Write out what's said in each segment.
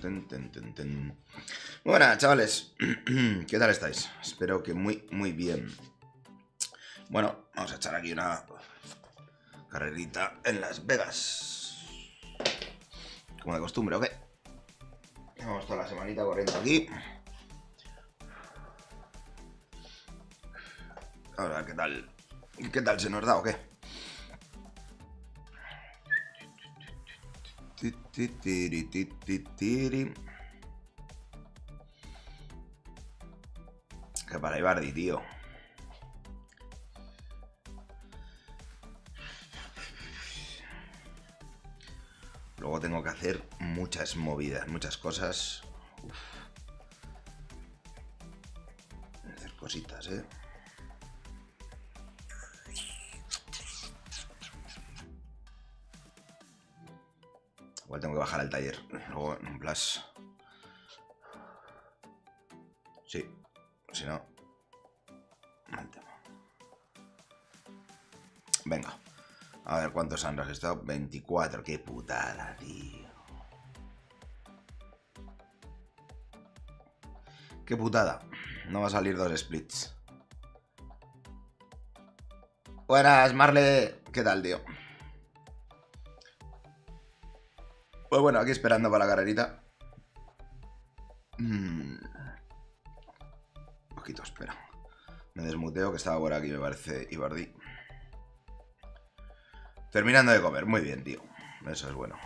Ten. Buenas, chavales. ¿Qué tal estáis? Espero que muy, muy bien. Bueno, vamos a echar aquí una carrerita en Las Vegas. Como de costumbre, ¿ok? Vamos toda la semanita corriendo aquí. A ver qué tal. ¿Qué tal se nos da o qué? Que para Ibardi, tío. Luego tengo que hacer muchas movidas, muchas cosas. Uf. Hacer cositas, eh. Igual tengo que bajar al taller. Luego en un plus. Sí. Si no. mal tema. Venga. A ver cuántos han registrado. 24. Qué putada, tío. Qué putada. No va a salir dos splits. Buenas, Marle. ¿Qué tal, tío? Pues bueno, aquí esperando para la carrerita. Mm. Un poquito, espera. Me desmuteo que estaba por aquí, me parece Ibardi. Terminando de comer, muy bien, tío. Eso es bueno.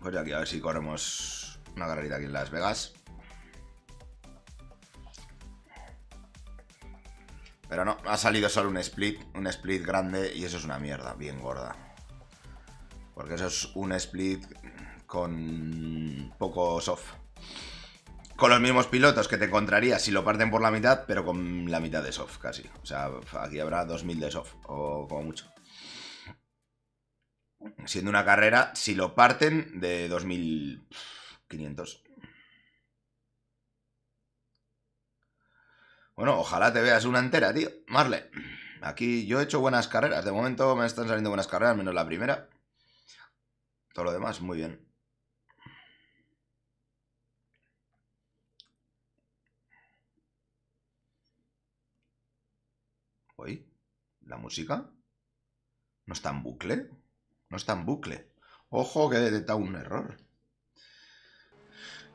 Pues aquí a ver si corremos una carrerita aquí en Las Vegas. Pero no, ha salido solo un split, un split grande y eso es una mierda, bien gorda. Porque eso es un split con poco soft. Con los mismos pilotos que te encontrarías si lo parten por la mitad, pero con la mitad de soft casi. O sea, aquí habrá 2000 de soft, o como mucho. Siendo una carrera, si lo parten, de 2500. Bueno, ojalá te veas una entera, tío. Marle. Aquí yo he hecho buenas carreras. De momento me están saliendo buenas carreras, menos la primera. Todo lo demás, muy bien. ¿Oí? ¿La música? ¿No está en bucle? No está en bucle. Ojo que he detectado un error.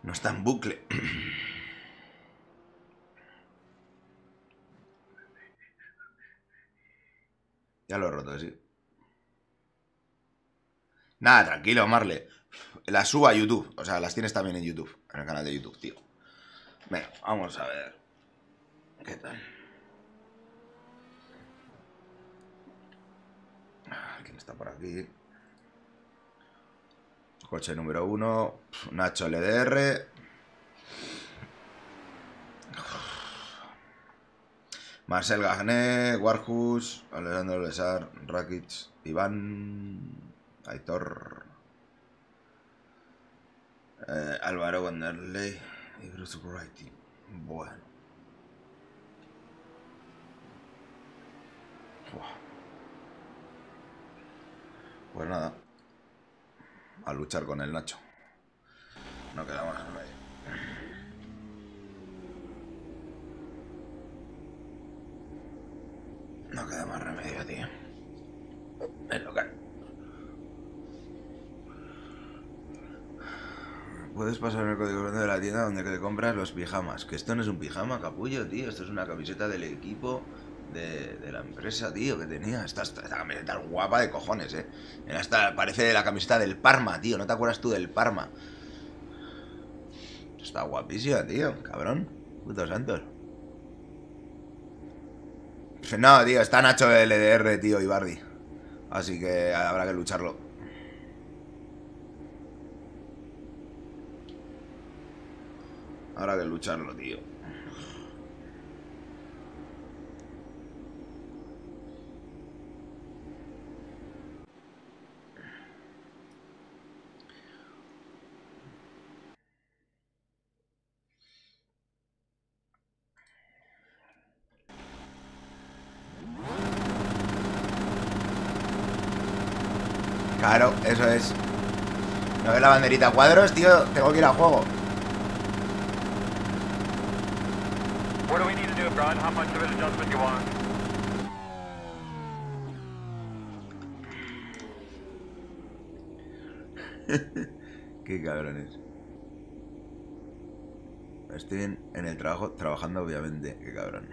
No está en bucle. ya lo he roto, sí. Nada, tranquilo, Marle. Las subo a YouTube. O sea, las tienes también en YouTube. En el canal de YouTube, tío. Venga, vamos a ver. ¿Qué tal? ¿Quién está por aquí? Coche número uno. Nacho LDR. Marcel Gagné, Warhus, Alejandro Lesar, Rakic, Iván, Aitor, eh, Álvaro Wanderley y Bruce Wright. Bueno. Pues nada. A luchar con el Nacho. No queda más remedio. No queda más remedio, tío. Es lo que Puedes pasar el código de la tienda donde te compras los pijamas. Que esto no es un pijama, capullo, tío. Esto es una camiseta del equipo de, la empresa, tío, que tenía. Esta, esta, esta camiseta guapa de cojones, eh. Esta parece la camiseta del Parma, tío. ¿No te acuerdas tú del Parma? Está guapísima, tío. Cabrón. Putos santos. No, tío, está Nacho LDR, tío, Ibardi. Así que habrá que lucharlo. Habrá que lucharlo, tío. Claro, eso es. ¿No ves la banderita cuadros, tío? Tengo que ir a juego. What Brian? How much of an adjustment you want? Qué cabrones. Estoy en, en el trabajo, trabajando obviamente. Qué cabrón.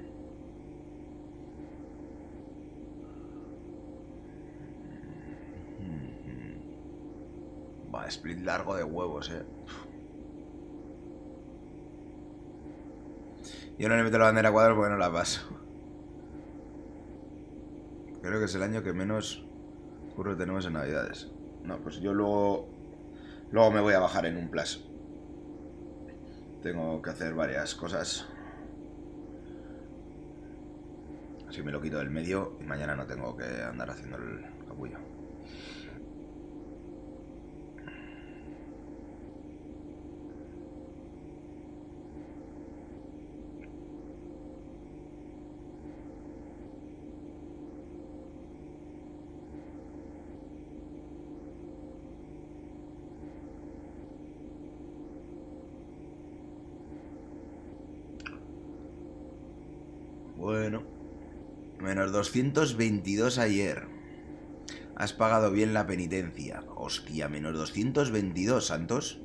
Va, split largo de huevos, eh. Yo no le meto la bandera a cuadros porque no la paso. Creo que es el año que menos curro tenemos en Navidades. No, pues yo luego. Luego me voy a bajar en un plazo. Tengo que hacer varias cosas. Así me lo quito del medio y mañana no tengo que andar haciendo el capullo. Bueno. Menos 222 ayer. Has pagado bien la penitencia. Hostia, menos 222, Santos.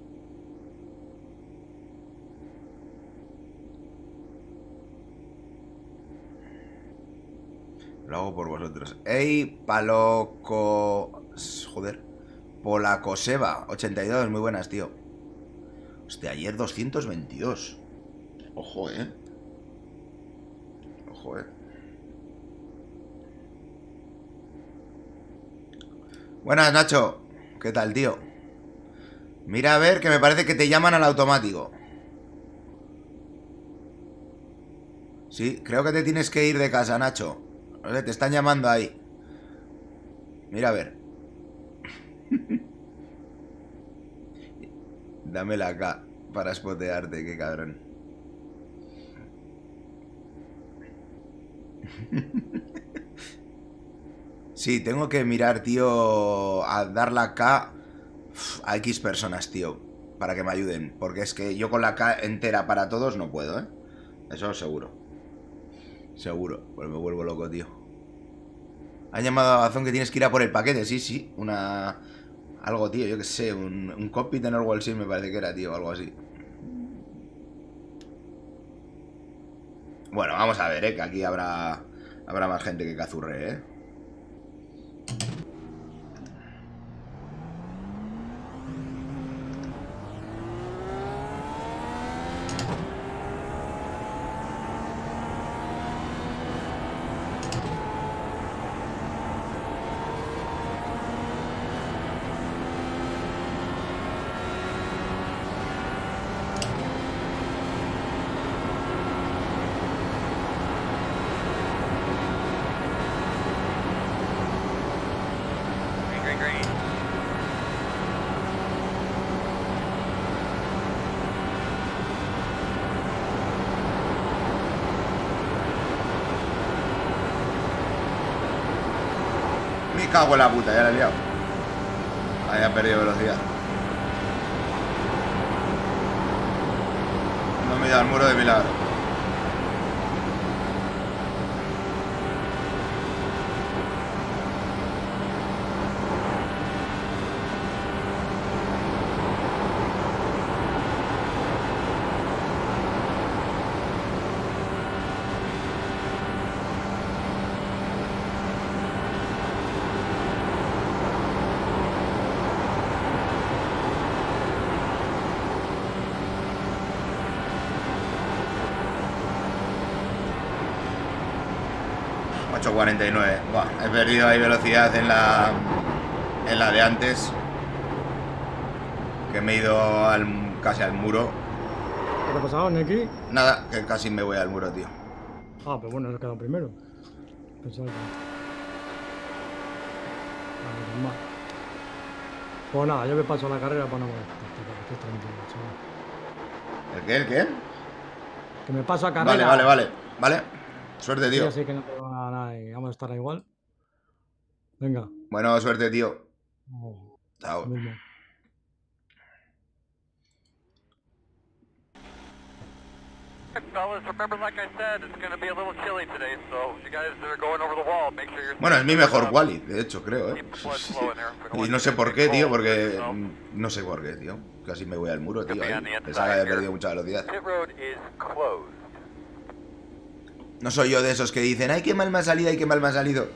Lo hago por vosotros. ¡Ey, Paloco... Joder. Polacoseba, 82, muy buenas, tío. Hostia, ayer 222. Ojo, eh. Ojo, eh. Buenas, Nacho. ¿Qué tal, tío? Mira a ver, que me parece que te llaman al automático. Sí, creo que te tienes que ir de casa, Nacho. No sé, te están llamando ahí. Mira a ver. Dámela acá para spotearte, qué cabrón. Sí, tengo que mirar, tío, a dar la K a X personas, tío, para que me ayuden. Porque es que yo con la K entera para todos no puedo, ¿eh? Eso seguro. Seguro, pues me vuelvo loco, tío. Han llamado a Bazón que tienes que ir a por el paquete, sí, sí. Una... Algo, tío, yo qué sé, un, un copy de Norwell Sim me parece que era, tío, algo así. Bueno, vamos a ver, ¿eh? Que aquí habrá, habrá más gente que cazurre, ¿eh? Thank you. Cago en la puta, ya la he liado. Ahí ha perdido velocidad. No me da el muro de milagro. ...8.49... Buah, he perdido ahí velocidad en la... En la de antes. Que me he ido al, casi al muro. ¿Qué te ha pasado, Neki? Nada, que casi me voy al muro, tío. Ah, pero bueno, has quedado primero. Pensaba que. Vale, pues más. Pues nada, yo me paso a la carrera para no molestarte, que estés tranquilo, chaval. ¿El qué? ¿El qué? Que me paso a carrera. Vale, vale, vale. Vale. Suerte, tío. Que no cámara estará igual. Venga. Bueno, suerte, tío. Chao. Venga. Bueno, es mi mejor Wally, de hecho, creo, ¿eh? Y no sé por qué, tío, porque... Mm, no sé por qué, tío. Casi me voy al muro, tío. ¿eh? Pensaba que había perdido mucha velocidad. No soy yo de esos que dicen, ay, qué mal me ha salido, ay, qué mal me ha salido.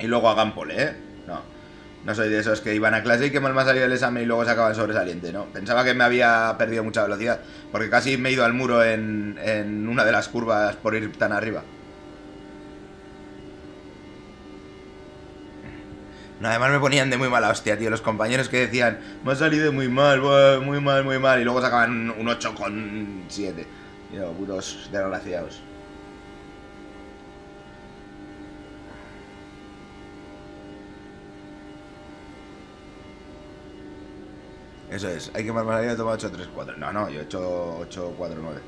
Y luego hagan pole, ¿eh? No. No soy de esos que iban a clase y qué mal me ha salido el examen y luego sacaban sobresaliente, ¿no? Pensaba que me había perdido mucha velocidad, porque casi me he ido al muro en, en una de las curvas por ir tan arriba. No, además me ponían de muy mala hostia, tío. Los compañeros que decían, me ha salido muy mal, muy mal, muy mal. Y luego sacaban un, un 8 con 7. Yo, putos desgraciados. Eso es, hay que más mal he tomado 834. No, no, yo he hecho 849.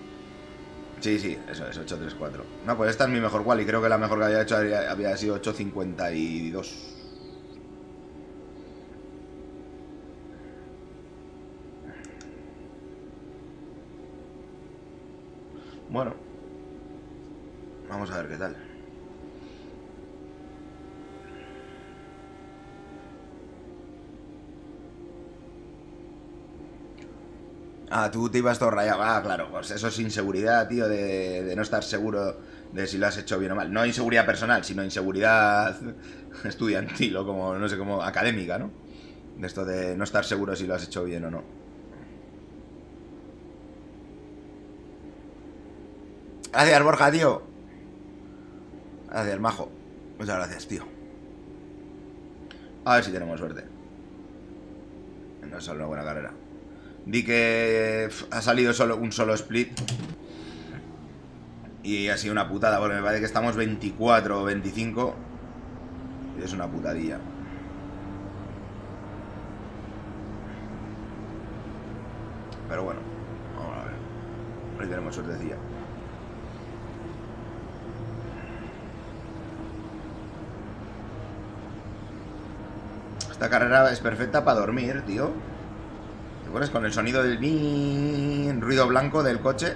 Sí, sí, eso es, 834. No, pues esta es mi mejor cual y creo que la mejor que había hecho había, había sido 852. Bueno, vamos a ver qué tal. Ah, tú te ibas todo rayado. Ah, claro, pues eso es inseguridad, tío, de, no estar seguro de si lo has hecho bien o mal. No inseguridad personal, sino inseguridad estudiantil o como, no sé, como académica, ¿no? De esto de no estar seguro si lo has hecho bien o no. Gracias, Borja, tío. Gracias, majo. Muchas gracias, tío. A ver si tenemos suerte. No sale una buena carrera. Di que ha salido solo un solo split. Y ha sido una putada, porque me parece que estamos 24 o 25. Y es una putadilla. Pero bueno, vamos a ver. Ahí tenemos suertecilla. Esta carrera es perfecta para dormir, tío. Te pones con el sonido del ni ruido blanco del coche.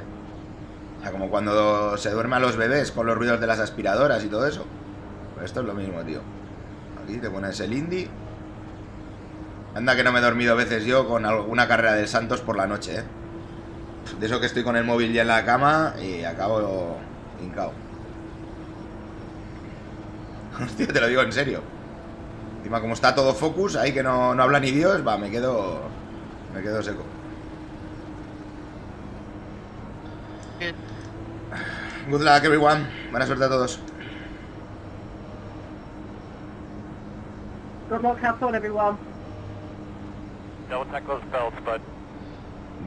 O sea, como cuando se duerme a los bebés con los ruidos de las aspiradoras y todo eso. Pues esto es lo mismo, tío. Aquí te pones el indie. Anda que no me he dormido veces yo con alguna carrera del Santos por la noche, ¿eh? De eso que estoy con el móvil ya en la cama y acabo hincao. Hostia, te lo digo en serio. Encima como está todo focus, ahí que no, no habla ni Dios, va, me quedo. Me quedo seco. Good luck everyone. Buena suerte a todos. Good luck, have fun, everyone. Double check those belts, bud.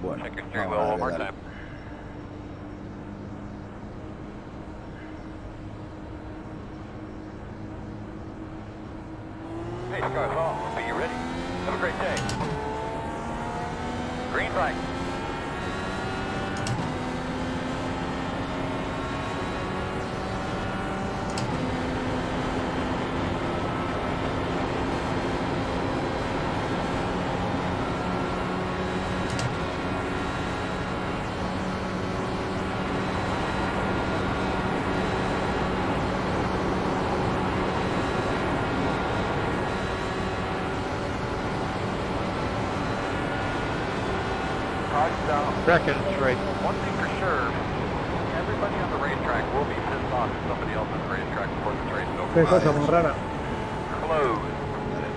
Bueno, Check your steering wheel one more time. Qué cosa más rara. Vale,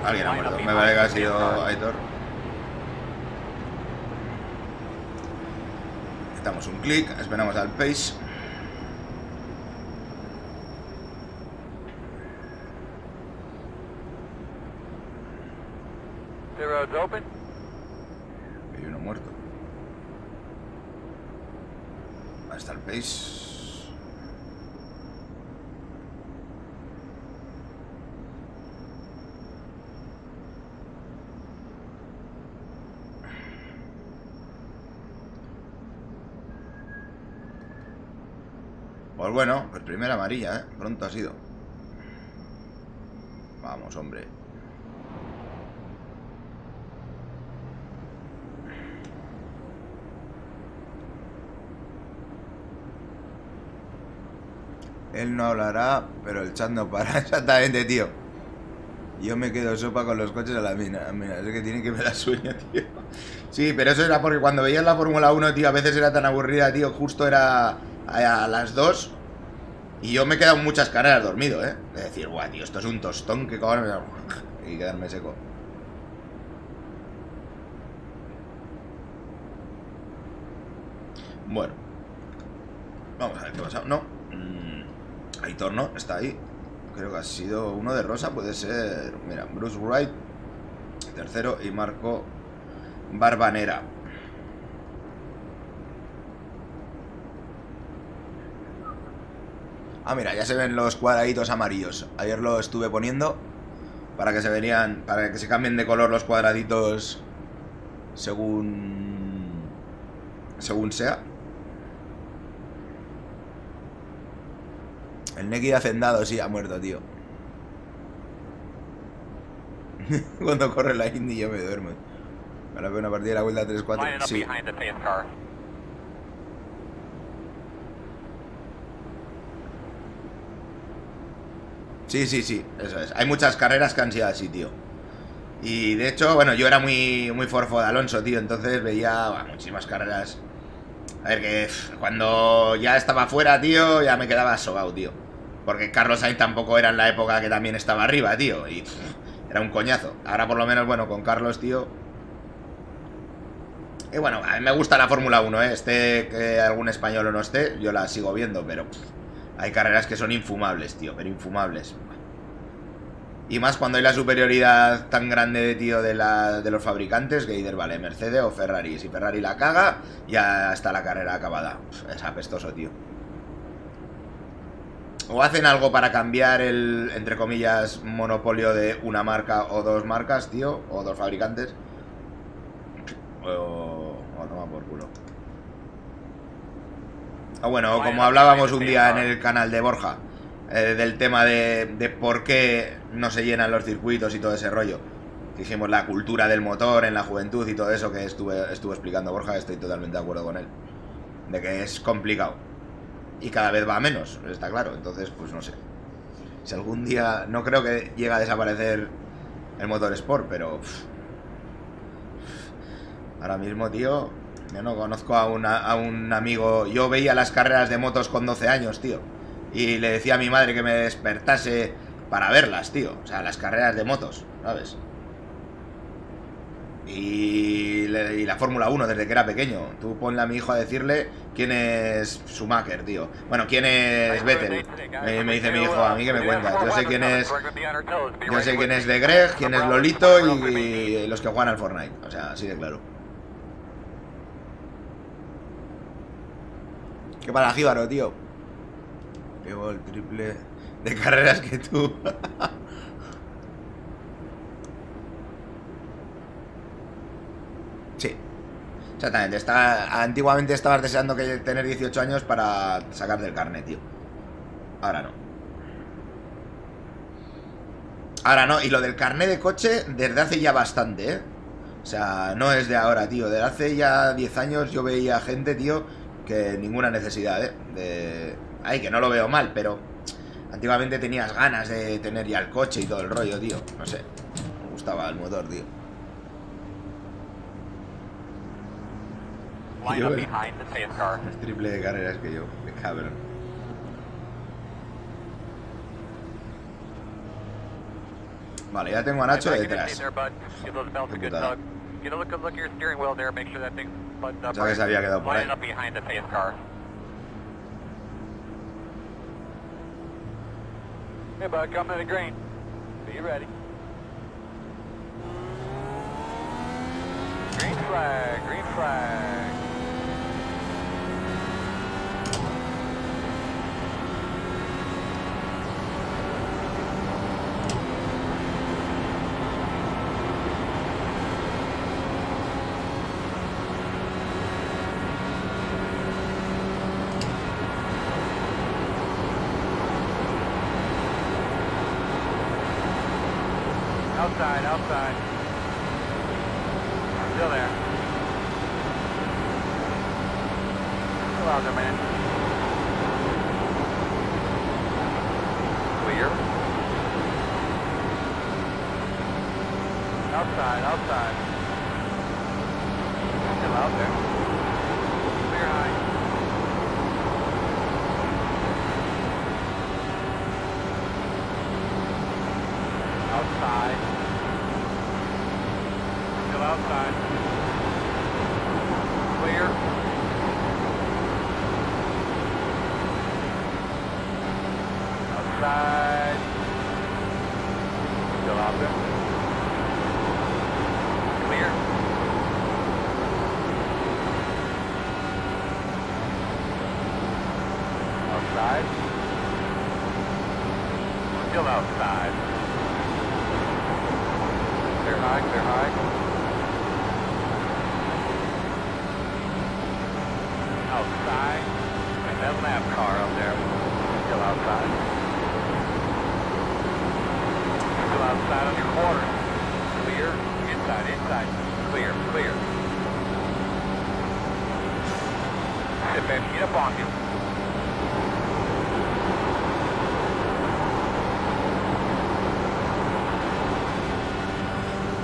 Alguien ha muerto. Me parece que ha sido Aitor. Damos un clic, esperamos al pace. The road's open. Hay uno muerto. Ahí está el pace. Pues bueno, pues primera amarilla, ¿eh? Pronto ha sido. Vamos, hombre. Él no hablará, pero el chat no para. Exactamente, tío. Yo me quedo sopa con los coches a la mina. Mira, es que tiene que me da sueño, tío. Sí, pero eso era porque cuando veías la Fórmula 1, tío, a veces era tan aburrida, tío. Justo era a las 2. Y yo me he quedado muchas carreras dormido, ¿eh? De decir, guau, tío, esto es un tostón que cojones. Y quedarme seco. Bueno. Vamos a ver qué pasa. No. Mm, Aitor no, está ahí. Creo que ha sido uno de Rosa, puede ser. Mira, Bruce Wright, tercero, y Marco Barbanera. Ah, mira, ya se ven los cuadraditos amarillos. Ayer lo estuve poniendo para que se verían, para que se cambien de color los cuadraditos según según sea. El Neki de Hacendado sí ha muerto, tío. Cuando corre la Indy yo me duermo. Ahora veo una partida de la vuelta 3-4. Lining up Sí. behind the pace car. Sí, sí, sí, eso es. Hay muchas carreras que han sido así, tío. Y de hecho, bueno, yo era muy, muy forfo de Alonso, tío, entonces veía muchísimas carreras. A ver, que cuando ya estaba fuera, tío, ya me quedaba sobao, tío. Porque Carlos Sainz tampoco era en la época que también estaba arriba, tío. Y era un coñazo. Ahora por lo menos, bueno, con Carlos, tío. Y bueno, a mí me gusta la Fórmula 1, ¿eh? Esté que algún español o no esté, yo la sigo viendo, pero hay carreras que son infumables, tío, pero infumables. Y más cuando hay la superioridad tan grande, tío, de, la, de los fabricantes, que vale Mercedes o Ferrari. Si Ferrari la caga, ya está la carrera acabada. Pff, Es apestoso, tío. O hacen algo para cambiar el, entre comillas, monopolio de una marca o dos marcas, tío, o dos fabricantes. O, o toma por culo. O bueno, como hablábamos un día en el canal de Borja, eh, del tema de, de por qué no se llenan los circuitos y todo ese rollo. Dijimos la cultura del motor en la juventud y todo eso que estuve, estuvo explicando Borja, estoy totalmente de acuerdo con él. De que es complicado. Y cada vez va a menos, está claro. Entonces, pues no sé. Si algún día, no creo que llegue a desaparecer el motor Sport, pero... pff, Ahora mismo, tío, yo no conozco a, una- a un amigo. Yo veía las carreras de motos con 12 años, tío. Y le decía a mi madre que me despertase para verlas, tío. O sea, las carreras de motos, ¿sabes? Y, y la Fórmula 1 desde que era pequeño. Tú ponle a mi hijo a decirle quién es Schumacher, tío. Bueno, quién es Vettel. Me, dice mi hijo, a mí que me cuentas. Yo sé quién es yo sé quién es de Greg, quién es Lolito y los que juegan al Fortnite. O sea, así de claro. ¿Qué para Jíbaro, tío? Llevo el triple de carreras que tú. sí. Exactamente. Está, antiguamente estabas deseando que tener 18 años para sacar del carnet, tío. Ahora no. Ahora no, y lo del carnet de coche desde hace ya bastante, ¿eh? O sea, no es de ahora, tío. Desde hace ya 10 años yo veía gente, tío, que ninguna necesidad, ¿eh? De... Ay, que no lo veo mal, pero antiguamente tenías ganas de tener ya el coche y todo el rollo, tío. No sé. Me gustaba el motor, tío. El triple de carreras que yo. Qué cabrón. Vale, ya tengo a Nacho detrás. Qué putada. Ya uh, que se había quedado por ahí. Hey, bud, come to the green. Be ready. Green flag, green flag.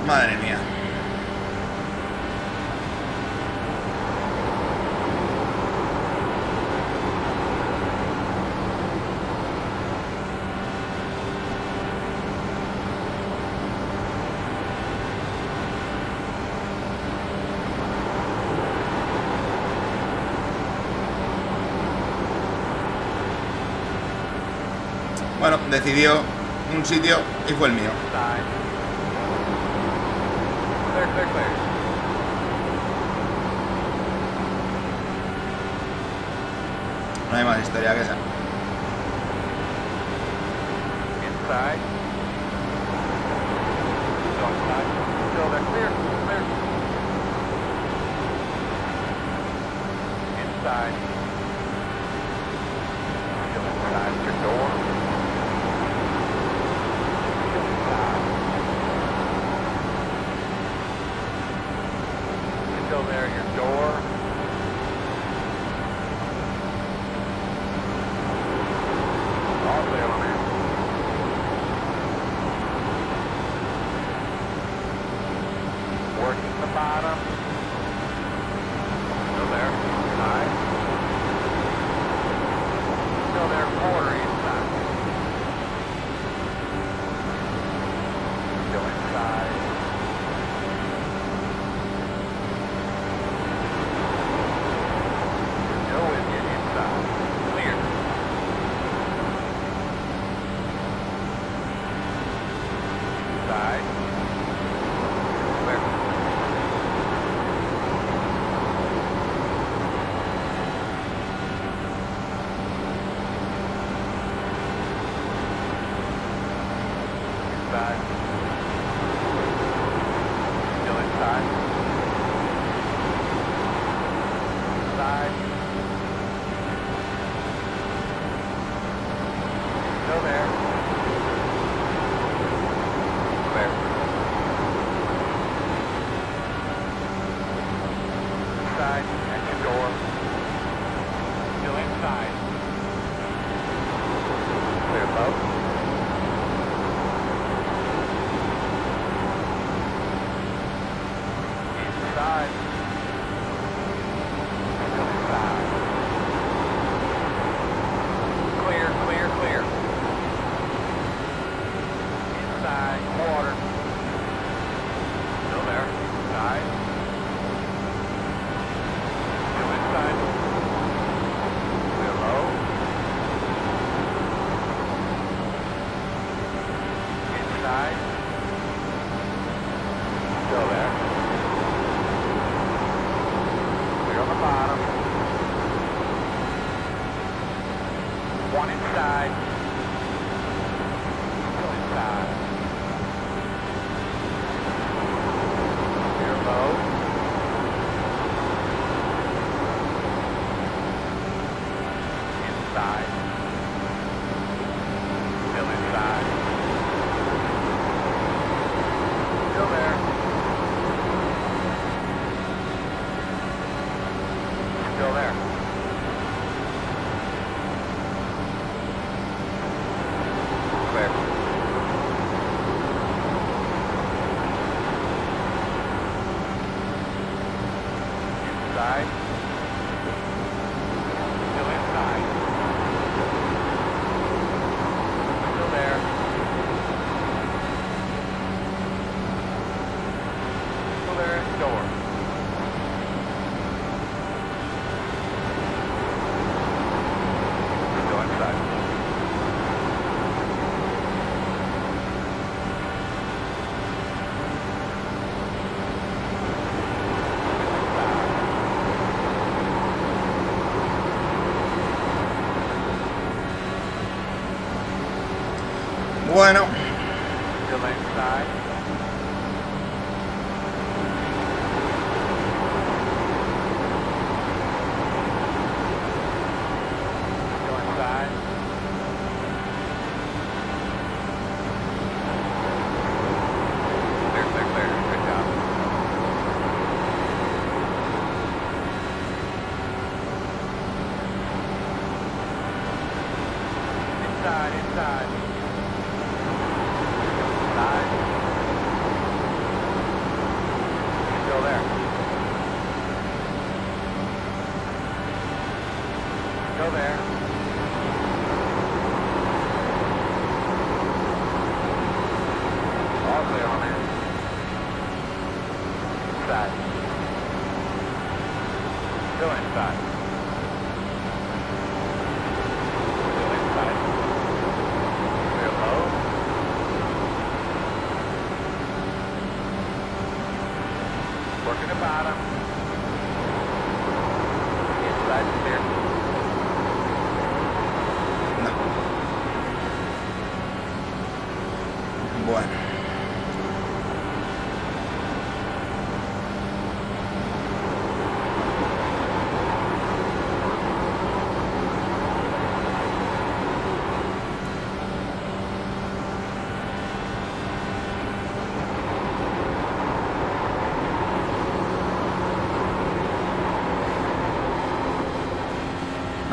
Madre mía. Bueno, decidió un sitio y fue el mío. no hay más historia que esa.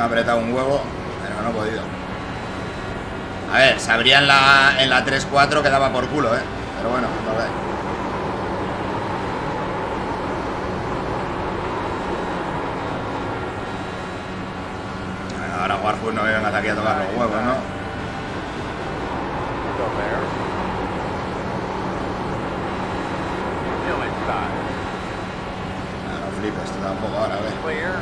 Me ha apretado un huevo, pero no he podido. A ver, sabría en la, en la 3-4 que daba por culo, ¿eh? Pero bueno, no. Ahora Warfus no me vengas aquí a tocar los huevos, ¿no? Still there. Still inside. Ah, no flipes, tú tampoco ahora, a ver. Clear.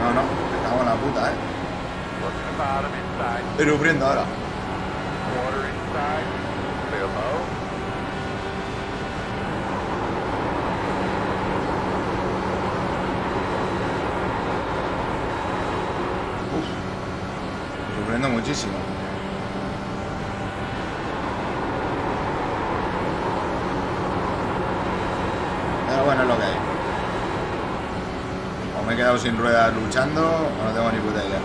No, no, me cago en la puta, ¿eh? Working the bottom inside. Estoy sufriendo ahora. Water inside. Clear low. Uf. Muchísimo. Pero bueno, es lo que hay. O me he quedado sin ruedas luchando, o no tengo ni puta idea.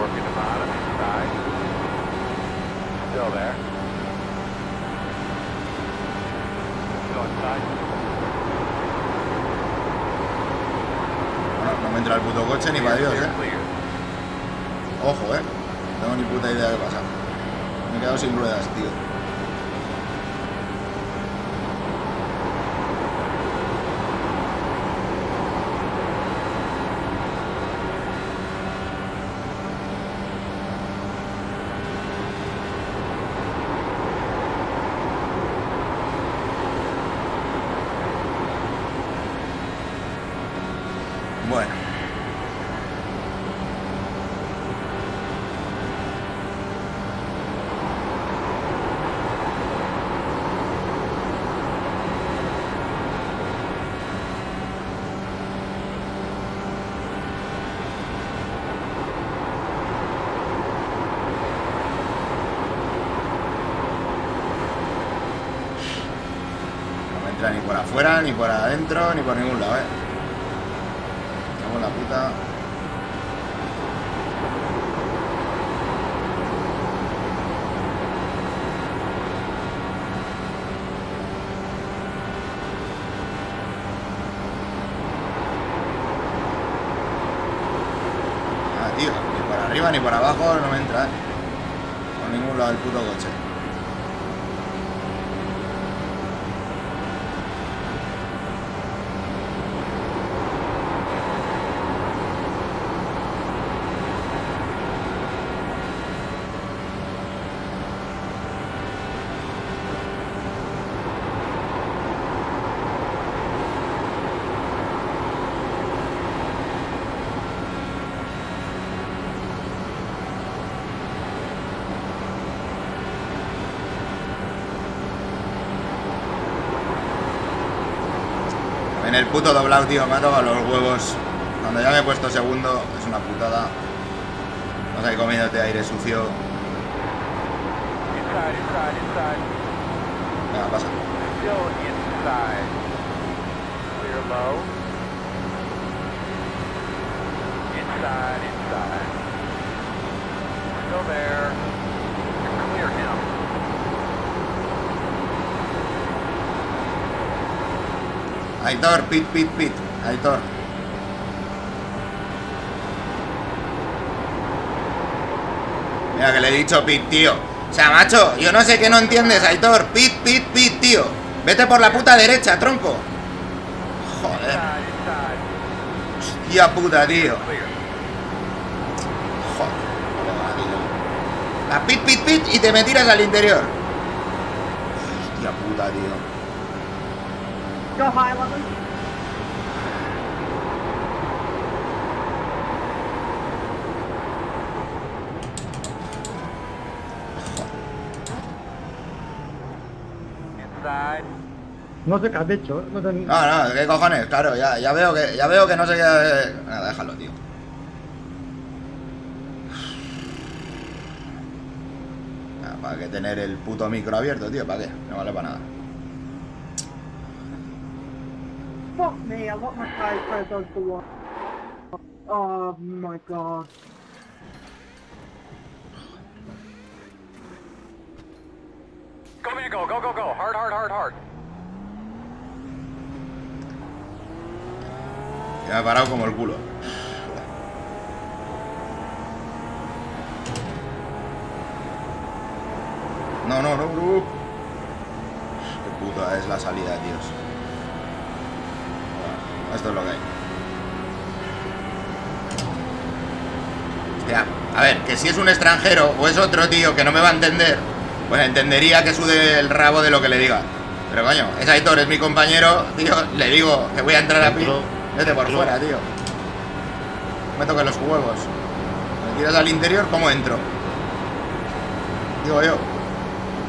Working the bottom inside. Still there. Still inside. Bueno, no me entra el puto coche ni para Dios, Clear, eh. clear. Ojo, eh. No tengo ni puta idea de qué pasa. Me he quedado sin ruedas, tío. Bueno. No me afuera, ni por adentro, ni por ningún lado, eh. Cago en la puta. tío. Ni por arriba ni por abajo no me entra. Por ningún lado el puto coche. En el puto doblado, tío, me ha tocado los huevos. Cuando ya me he puesto segundo, es una putada. Vas ahí comiéndote aire sucio. Inside, inside, inside. Venga, pasa. Inside, inside. Still there. Clear him. Aitor, pit, pit, pit. Aitor. Mira que le he dicho pit, tío. O sea, macho, yo no sé qué no entiendes, Aitor. Pit, pit, pit, tío. Vete por la puta derecha, tronco. Joder, hostia puta, tío. Joder. La pit, pit, pit y te me tiras al interior. Hostia puta, tío. Go high. No sé qué has dicho, ¿eh? no te... No, no, ¿qué cojones? Claro, ya, ya veo que ya veo que no sé qué. Nada, déjalo, tío. Ah, ¿Para qué tener el puto micro abierto, tío? ¿Para qué? No vale para nada. Fuck me, I want my pressed on the wall. Oh my god. Go, man, go, go, go, go. Hard, hard, hard, hard. Ya me he parado como el culo. No, no, no, no. Qué puta es la salida, Dios. Esto es lo que hay. Hostia, a ver, que si es un extranjero o es otro tío que no me va a entender, pues entendería que sude el rabo de lo que le diga. Pero coño, es Aitor, es mi compañero, tío, le digo que voy a entrar a pi. Vete por fuera, tío. Me toques los huevos. Me tiras al interior, ¿cómo entro? Digo yo.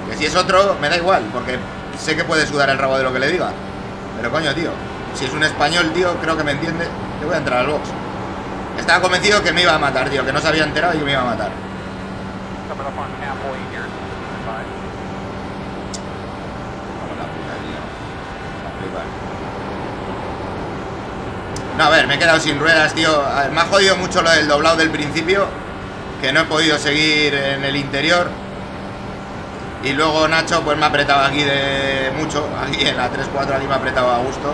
Que si es otro, me da igual, porque sé que puede sudar el rabo de lo que le diga. Pero coño, tío, si es un español, tío, creo que me entiende, que voy a entrar al box. Estaba convencido que me iba a matar, tío, que no se había enterado y que me iba a matar. No, a ver, me he quedado sin ruedas, tío. Me ha jodido mucho lo del doblado del principio, que no he podido seguir en el interior. Y luego Nacho, pues me ha apretado aquí de mucho. Aquí en la 3-4, aquí me ha apretado a gusto.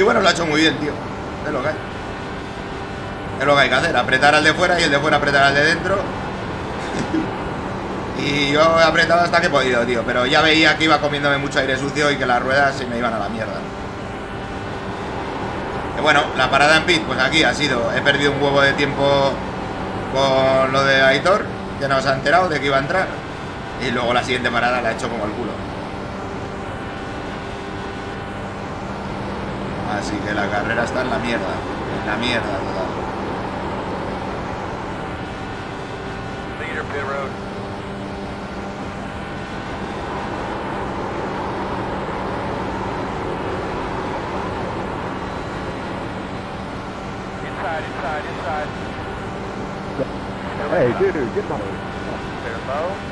Y bueno, lo ha hecho muy bien, tío. Es lo que hay. Es lo que hay que hacer, apretar al de fuera y el de fuera apretar al de dentro. y yo he apretado hasta que he podido, tío. Pero ya veía que iba comiéndome mucho aire sucio y que las ruedas se me iban a la mierda. Y bueno, la parada en pit, pues aquí ha sido. He perdido un huevo de tiempo con lo de Aitor, que no se ha enterado de que iba a entrar. Y luego la siguiente parada la he hecho como el culo. Así que la carrera está en la mierda. En la mierda total. Leader, pit road. Inside, inside, inside. Hey, dude, get my. Clear low.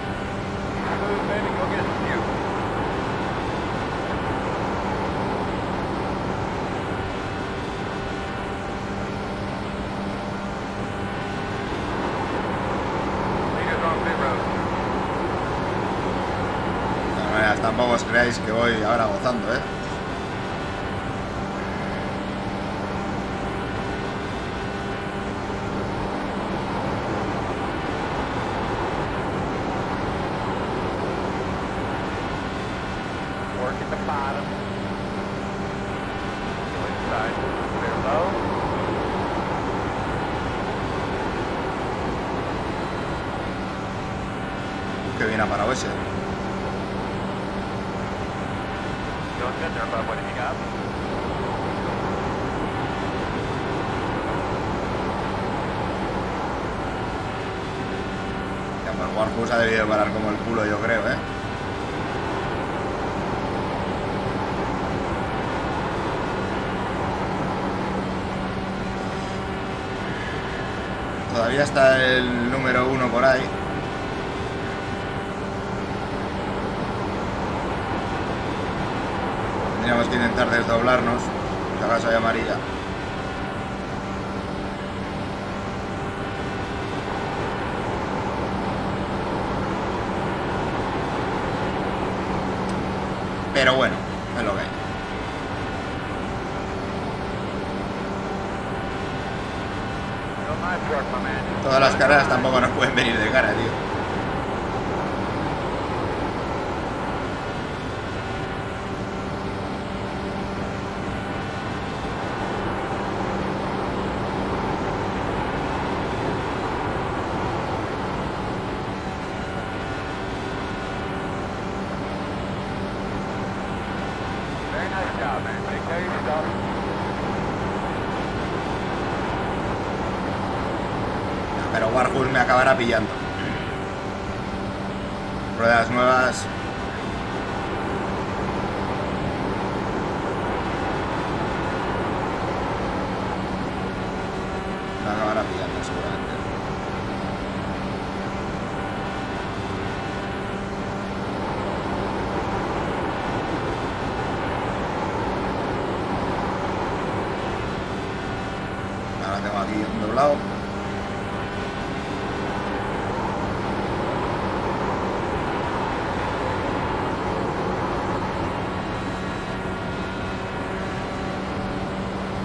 veáis que voy ahora gozando, ¿eh? que viene a ese. There, bud. What Warhus ha debido parar como el culo, yo creo, ¿eh? Todavía está el número uno por ahí. Intentar desdoblarnos. La casa de amarilla. Pero bueno, es lo que hay. Go my truck, my man. Todas las carreras tampoco nos pueden venir de cara, tío. Very nice job, man. Take care of yourself. Pero Warhol me acabará pillando. Ruedas nuevas. Me acabará pillando seguramente. Ahora tengo aquí un doblado.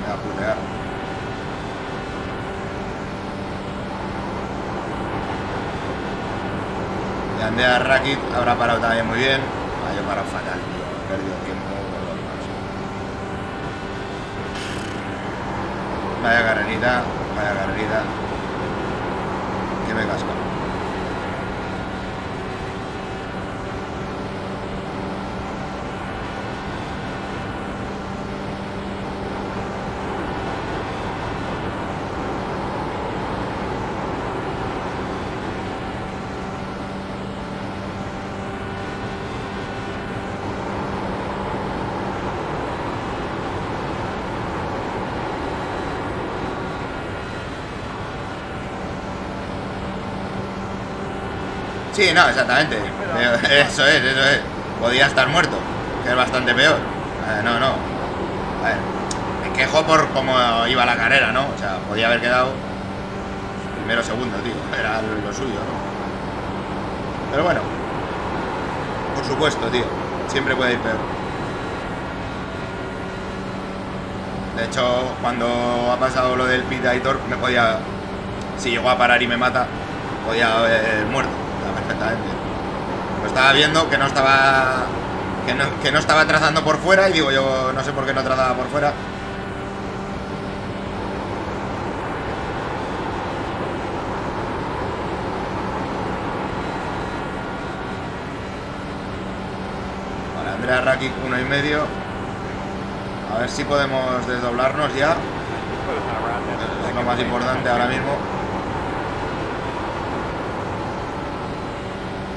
Me va a putear. Y Andrea Rakit habrá parado también muy bien. Ah, yo he parado fatal, tío. He perdido tiempo con los más. Vaya carrerita, vaya carrerita. Que me casco. Sí, no, exactamente. Eso es, eso es. Podía estar muerto, que es bastante peor. Eh, no, no. A ver, me quejo por cómo iba la carrera, ¿no? O sea, podía haber quedado primero segundo, tío. Era lo suyo, ¿no? Pero bueno, por supuesto, tío. Siempre puede ir peor. De hecho, cuando ha pasado lo del pit Aitor, me podía. Si llegó a parar y me mata, podía haber muerto perfectamente. Lo estaba viendo que no estaba. Que no, que no estaba trazando por fuera y digo yo no sé por qué no trazaba por fuera. Andrea Rakic uno y medio. A ver si podemos desdoblarnos ya. Es lo más importante ahora mismo.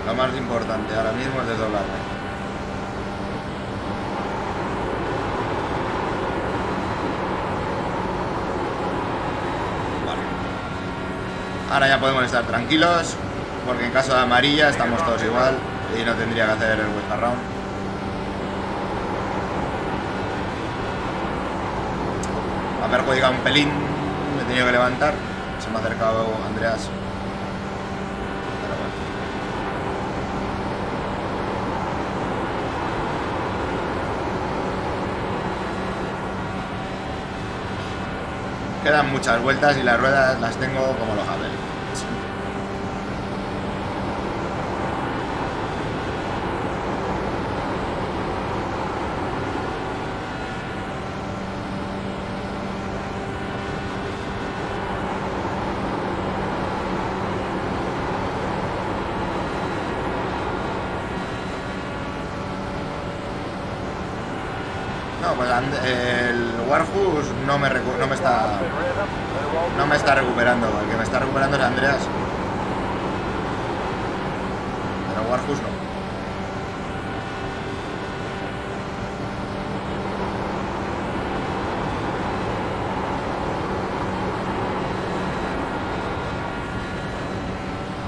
Lo más importante ahora mismo es desdoblarme. Ahora ya podemos estar tranquilos, porque en caso de amarilla estamos todos igual y no tendría que hacer el west round. Ha perjudicado un pelín, me he tenido que levantar. Se me ha acercado Andreas. Pero bueno. Quedan muchas vueltas y las ruedas las tengo como los Havel. No, pues And- el Warhus no me, recu- no me está no me está recuperando. El que me está recuperando es Andreas. Pero Warhus no.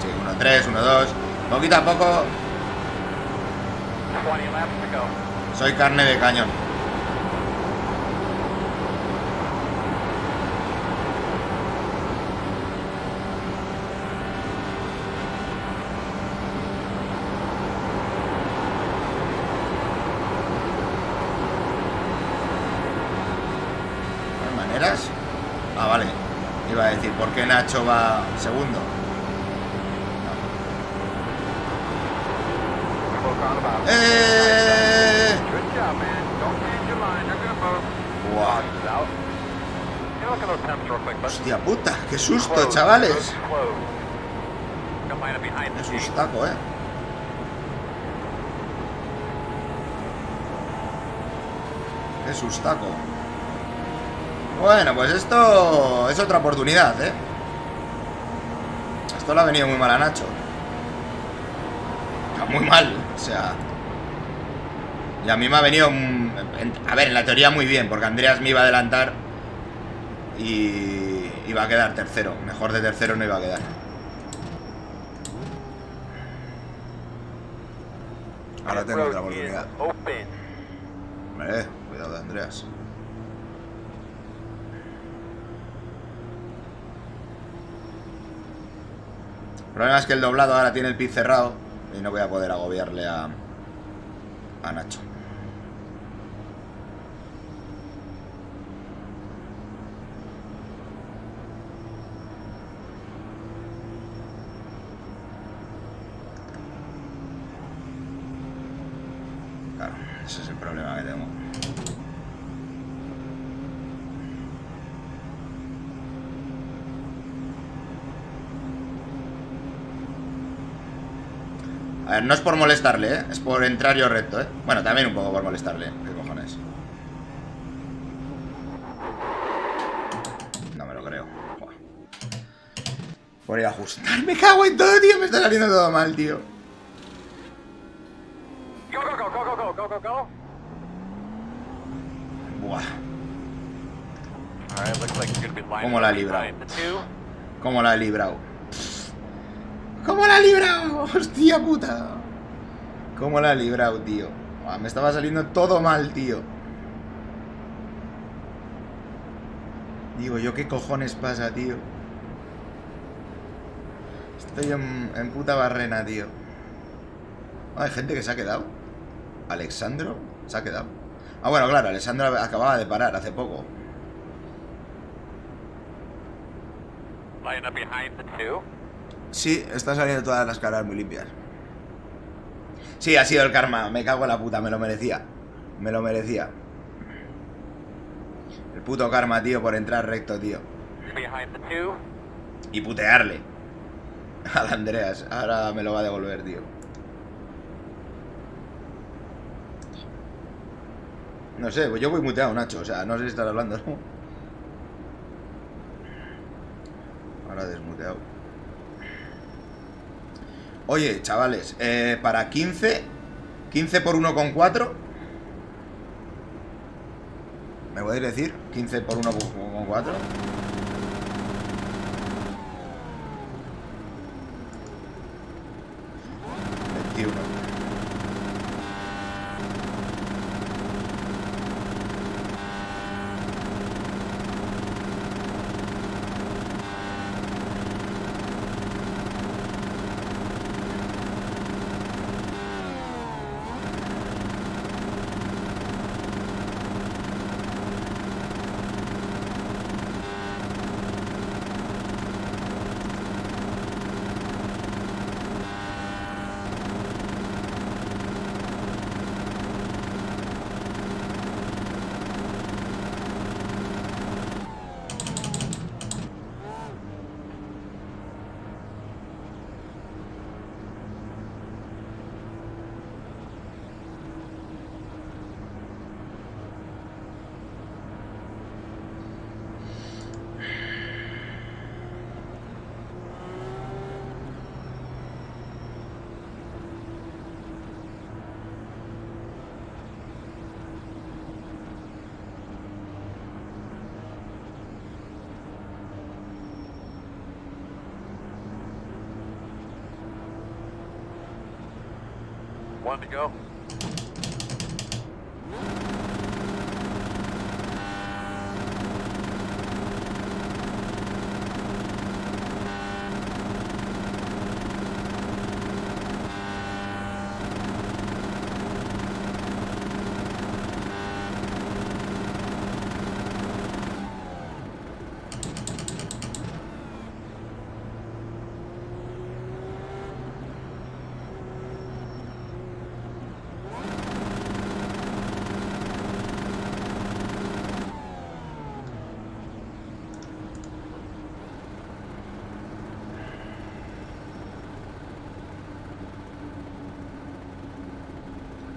Sí, 1-3, 1-2. Poquito a poco 20 laps to go. soy carne de cañón. ¿Hay maneras? Ah, vale. Iba a decir, ¿por qué Nacho va segundo? Hostia puta, qué susto, chavales. Qué sustaco, eh. Qué sustaco. Bueno, pues esto es otra oportunidad, ¿eh? Esto le ha venido muy mal a Nacho. Ah, Muy mal, o sea... Y a mí me ha venido... mm, A ver, en la teoría muy bien, porque Andreas me iba a adelantar y iba a quedar tercero. Mejor de tercero no iba a quedar. Ahora tengo otra oportunidad. Cuidado de Andreas. El problema es que el doblado ahora tiene el pit cerrado y no voy a poder agobiarle a, a Nacho. no es por molestarle, ¿eh? Es por entrar yo recto, ¿eh? Bueno, también un poco por molestarle. ¿Qué cojones? No me lo creo. Por ir a ajustarme, cago en todo, tío. Me está saliendo todo mal, tío. Buah. ¿Cómo la he librado? ¿Cómo la he librado? ¿Cómo la he librado? Hostia puta. ¿Cómo la he librado, tío? Me estaba saliendo todo mal, tío. Digo, ¿yo qué cojones pasa, tío? Estoy en, puta barrena, tío. Ah, hay gente que se ha quedado. Alexandro se ha quedado. Ah, bueno, claro, Alexandro acababa de parar hace poco. Sí, están saliendo todas las caras muy limpias. Sí, ha sido el karma. Me cago en la puta, me lo merecía. Me lo merecía. El puto karma, tío, por entrar recto, tío. Y putearle. Al Andreas. Ahora me lo va a devolver, tío. No sé, pues yo voy muteado, Nacho. O sea, no sé si estás hablando, ¿no? Ahora desmuteado. Oye, chavales, eh, para 15, 15 por 1,4. ¿Me podéis decir? 15 por 1,4. One to go.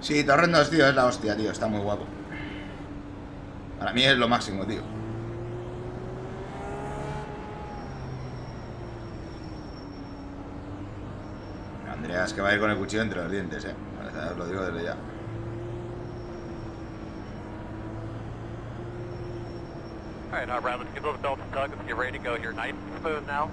Sí, Torrendos, tío, es la hostia, tío. Está muy guapo. Para mí es lo máximo, tío. Andreas, que va a ir con el cuchillo entre los dientes, eh. Os lo digo desde ya. Alright, get those belts tugged. Let's get ready to go here. Nice and smooth now.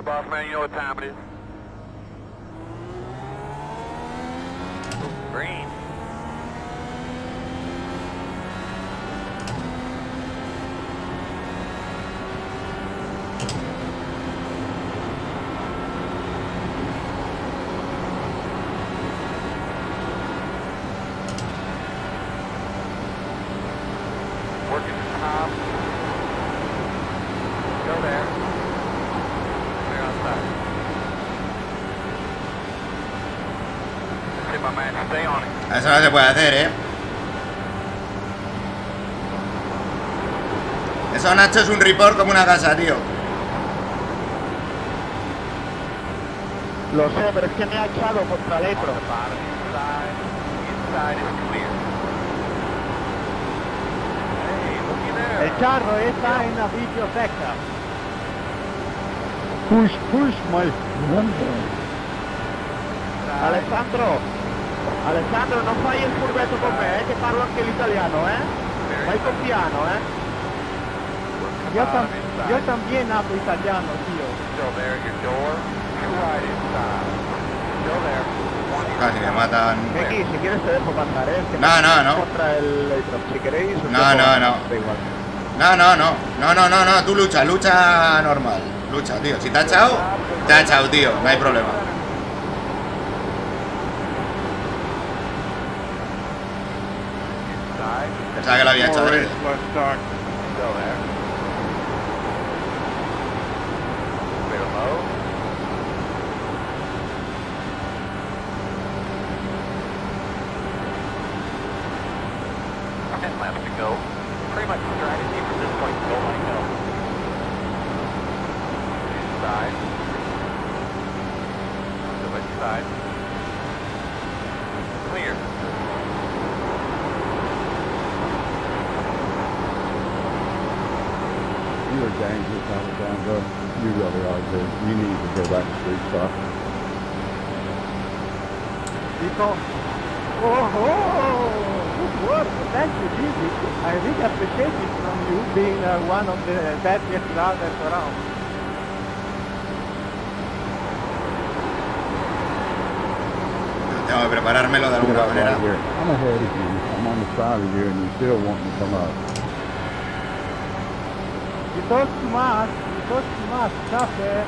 Boss man, you know what time it is. Green. Eso no se puede hacer, eh. Eso, Nacho, es un report como una casa, tío. Lo sé, pero es que me ha echado contra el there. El carro está en la biblioteca. Push, push, my Alessandro, Alessandro, non fai il furbetto con me, eh, che parlo anche l'italiano, eh? Vai con piano, eh? Io, tam- también hablo italiano, tío. Casi me matan. Aquí, si quieres te dejo pasar, eh. que No, no, no. Contra el. Si queréis, No, no, no. da igual. No, no, no. No, no, no, no. Tú lucha, lucha normal. Lucha, tío. Si te ha echado, te ha echado, tío. No hay problema. Thank you, Gigi. I really appreciate it from you being uh, one of the deadliest riders around. Tengo que preparármelo de alguna manera. here. I'm ahead of you. I'm on the side of you, and you still want me to come up. You talk too much, you talk too much, stop it.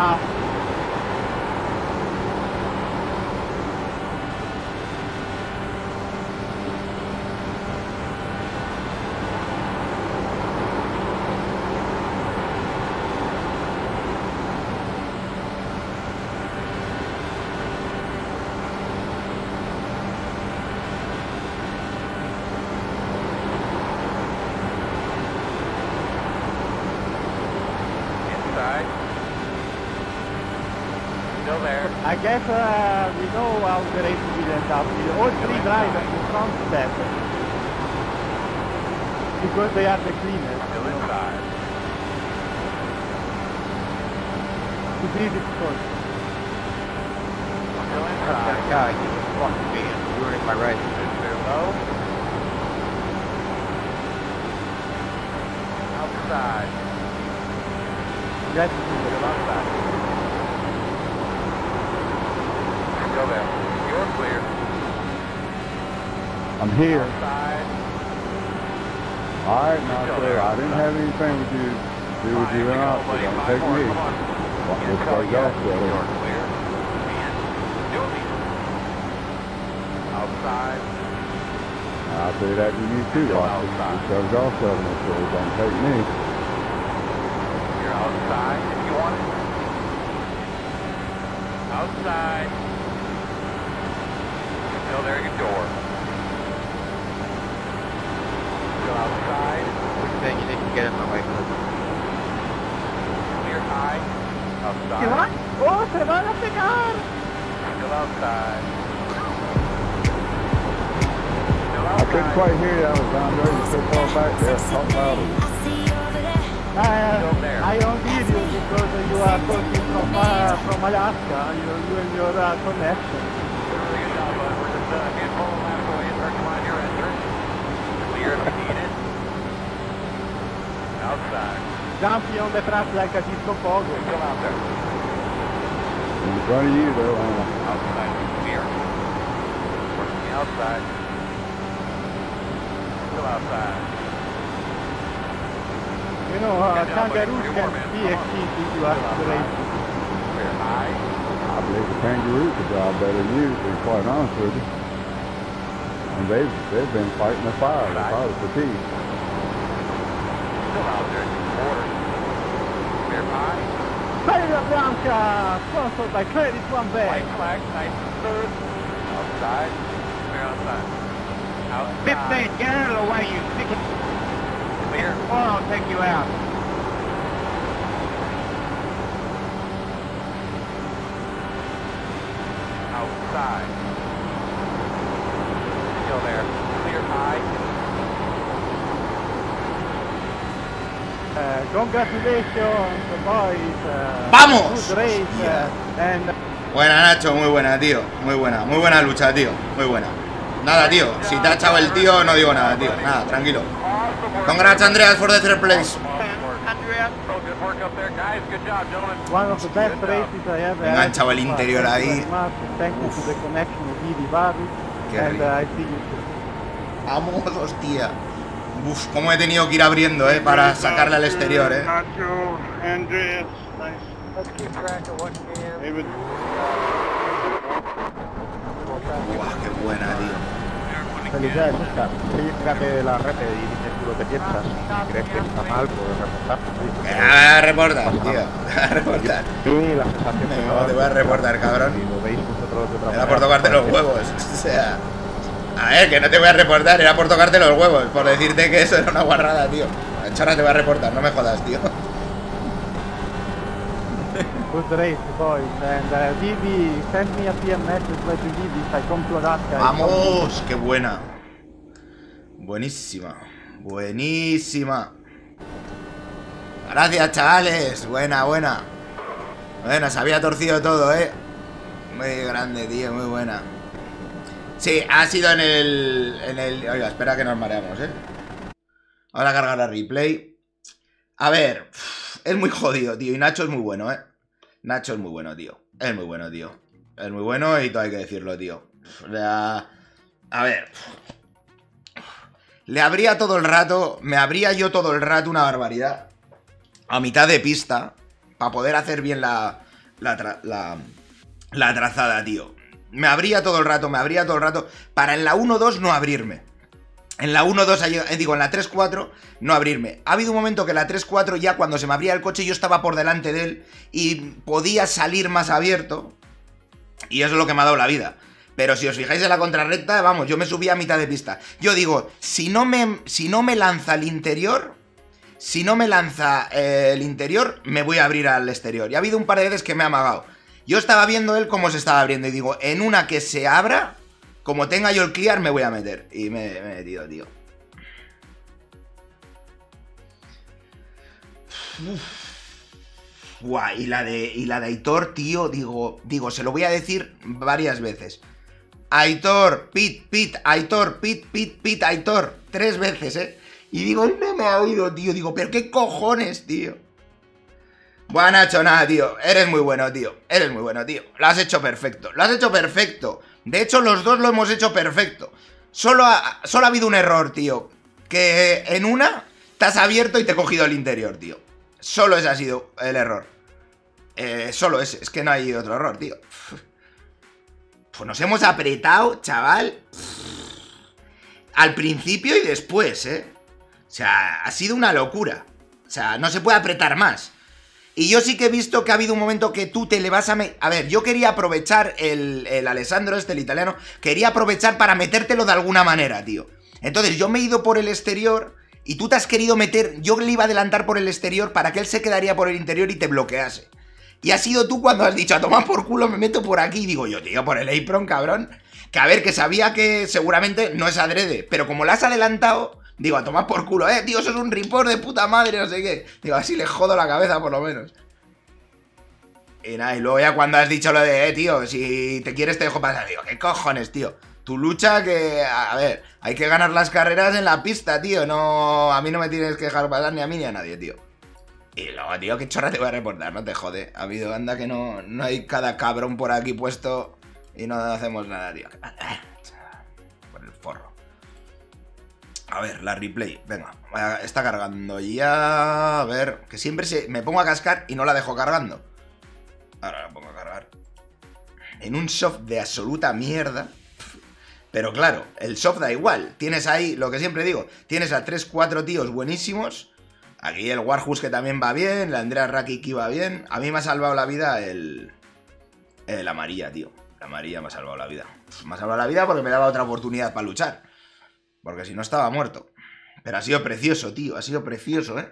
Ah, up with all three drivers in front step. Because they are the cleanest. Still in. To be difficult. Still. God, ruining my. Low. Outside. Yes, outside. Go there. I'm here. Outside. All right, now, sir. I didn't have anything with you. Do with you and I. So don't take me. What looks like y'all settled. You're clear. And. Outside. I'll say that to you too, Austin. Because y'all settled, so don't take me. You're outside if you want it. Outside. Still there your door. Still outside. Then you need to get in the way. Clear high. Outside. ¿Qué va? ¡Oh, se van a pegar! Still outside. Still I couldn't quite hear you, Alexander. You so far back there. Talk louder. Uh, Still there. I don't hear you because you are talking from uh, from Alaska. You, you and your uh, connection. Good job, bud. We're just uh, a handful of laps away. Start to find your entrance. Clear if you need it. Outside. Jumping on the track like a disco pogo. Still out there. In front of you, though, Outside. Working the outside. Still outside. You know, uh, kangaroos can be extinct if you Clear high. I believe the kangaroo could drive better than you, to be quite honest with you. And they've, they've been fighting the fire. They're probably fatigued. Still out there at your border. Clear high. Bahia Blanca, sponsored by Credit One Bank. White flag, nice third. Outside. Clear outside. Outside. 15, get out of the way, you sticky. Clear. Or I'll take you out. ¡Vamos! Buena, Nacho, muy buena, tío. Muy buena, muy buena lucha, tío. Muy buena. Nada, tío. Si te ha echado el tío, no digo nada, tío. Nada, tranquilo. Congrats, Andreas, for the third place. Enganchaba el interior Thank you ahí. very much. Thank you to the connection of Didi Barry. Qué And rico. uh, I see you soon. Vamos, hostia. Uf, cómo he tenido que ir abriendo, eh, para sacarle al exterior, eh. Buah, qué buena, tío. Felicidades, Oscar. Fíjate la red y dices tú lo que piensas. Si crees que está mal, pues reportar. Que me voy a reportar, tío. A reportar. Sí, la sensación que No, te voy a reportar, cabrón. Si lo veis vosotros de otra Era manera, por tocarte los pues, huevos. O sea. A ver, que no te voy a reportar, era por tocarte los huevos. Por decirte que eso era una guarrada, tío. Chora te voy a reportar, no me jodas, tío. ¡Vamos! ¡Qué buena! Buenísima. Buenísima. Gracias, chavales. Buena, buena. Bueno, se había torcido todo, ¿eh? Muy grande, tío, muy buena. Sí, ha sido en el... En el... Oiga, espera que nos mareamos, ¿eh? Ahora cargar a replay. A ver, es muy jodido, tío. Y Nacho es muy bueno, ¿eh? Nacho es muy bueno, tío. Es muy bueno, tío. Es muy bueno y todo hay que decirlo, tío. A ver. Le abría todo el rato, me abría yo todo el rato una barbaridad. A mitad de pista. Para poder hacer bien la, la, la, la trazada, tío. Me abría todo el rato, me abría todo el rato. Para en la 1-2 no abrirme. En la 1-2, ha llegado- eh, digo, en la 3-4, no abrirme. Ha habido un momento que la 3-4 ya cuando se me abría el coche yo estaba por delante de él y podía salir más abierto. Y eso es lo que me ha dado la vida. Pero si os fijáis en la contrarrecta, vamos, yo me subí a mitad de pista. Yo digo, si no me, si no me lanza el interior, si no me lanza eh, el interior, me voy a abrir al exterior. Y ha habido un par de veces que me ha amagado. Yo estaba viendo él cómo se estaba abriendo y digo, en una que se abra, como tenga yo el clear, me voy a meter. Y me, he metido, tío. Guau, y la de y la de Aitor, tío, digo, digo, se lo voy a decir varias veces. Aitor, Pit, Pit, Aitor, Pit, Pit, Pit, Aitor, tres veces, ¿eh? Y digo, no me ha oído, tío. Digo, pero qué cojones, tío. Bueno, Nacho, nada, tío. Eres muy bueno, tío. Eres muy bueno, tío. Lo has hecho perfecto. Lo has hecho perfecto. De hecho, los dos lo hemos hecho perfecto. Solo ha, solo ha habido un error, tío. Que en una te has abierto y te he cogido el interior, tío. Solo ese ha sido el error. Eh, solo ese. Es que no hay otro error, tío. Pues nos hemos apretado, chaval. Al principio y después, ¿eh? O sea, ha sido una locura. O sea, no se puede apretar más. Y yo sí que he visto que ha habido un momento que tú te le vas a... me- A ver, yo quería aprovechar el, el Alessandro este, el italiano, quería aprovechar para metértelo de alguna manera, tío. Entonces yo me he ido por el exterior y tú te has querido meter... Yo le iba a adelantar por el exterior para que él se quedaría por el interior y te bloquease. Y has sido tú cuando has dicho, a tomar por culo, me meto por aquí. Y digo yo, tío, por el apron, cabrón. Que a ver, que sabía que seguramente no es adrede, pero como la has adelantado, digo, a tomar por culo, eh, tío, eso es un report de puta madre, no sé qué. Digo, así le jodo la cabeza por lo menos. Y nada, y luego ya cuando has dicho lo de, eh, tío, si te quieres te dejo pasar, digo, ¿qué cojones, tío? Tu lucha que, a a ver, hay que ganar las carreras en la pista, tío, no, a mí no me tienes que dejar pasar ni a mí ni a nadie, tío. Y luego, tío, qué chorra te voy a reportar, no te jode. Ha habido, anda que no, no hay cada cabrón por aquí puesto y no hacemos nada, tío. A ver, la replay, venga, eh, está cargando ya. A ver, que siempre se, me pongo a cascar y no la dejo cargando. Ahora la pongo a cargar. En un soft de absoluta mierda. Pero claro, el soft da igual. Tienes ahí, lo que siempre digo, tienes a 3-4 tíos buenísimos. Aquí el Warhus que también va bien, la Andrea Raki que va bien. A mí me ha salvado la vida el. El amarilla, tío. La amarilla me ha salvado la vida. Me ha salvado la vida porque me daba otra oportunidad para luchar. Porque si no estaba muerto. Pero ha sido precioso, tío. Ha sido precioso, ¿eh?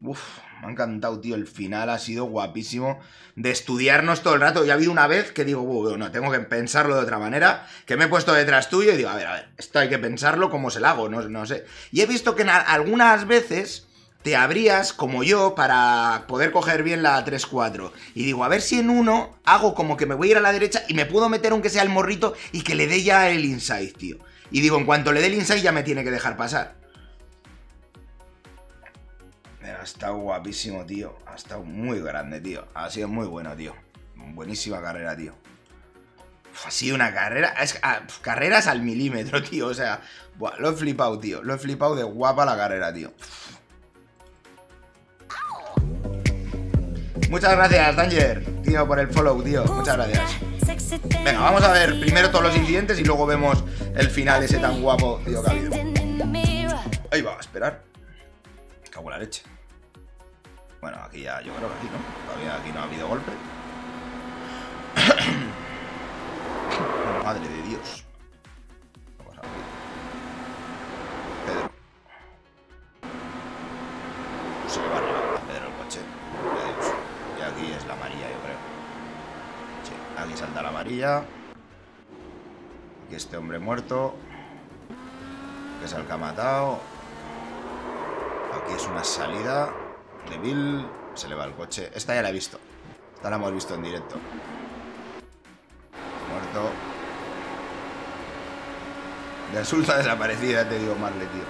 Uf, me ha encantado, tío. El final ha sido guapísimo. De estudiarnos todo el rato. Y ha habido una vez que digo, "Buh, no, tengo que pensarlo de otra manera. Que me he puesto detrás tuyo y digo, a ver, a ver, esto hay que pensarlo como se lo hago, no, sé. Y he visto que en algunas veces te abrías como yo para poder coger bien la 3-4. Y digo, a ver si en uno hago como que me voy a ir a la derecha y me puedo meter aunque sea el morrito y que le dé ya el inside, tío. Y digo, en cuanto le dé el inside ya me tiene que dejar pasar. Ha estado guapísimo, tío. Ha estado muy grande, tío. Ha sido muy bueno, tío. Buenísima carrera, tío. Ha sido una carrera. Es, ah, carreras al milímetro, tío. O sea, lo he flipado, tío. Lo he flipado de guapa la carrera, tío. Muchas gracias, Danger, tío, por el follow, tío. Muchas gracias. Venga, vamos a ver primero todos los incidentes y luego vemos el final ese tan guapo, tío, que ha habido. Ahí va, esperar. Cago en la leche. Bueno, aquí ya, yo creo que aquí, ¿no? Todavía aquí no ha habido golpe. Madre de Dios. Vamos a ver. Pedro. Se le va a Pedro el coche. Adiós. Y aquí es la amarilla, yo creo. Sí, aquí salta la amarilla. Aquí este hombre muerto. Que es que ha matado. Aquí es una salida de Bill. Se le va el coche. Esta ya la he visto. Esta la hemos visto en directo. Muerto. Resulta desaparecida, te digo, Marley, tío.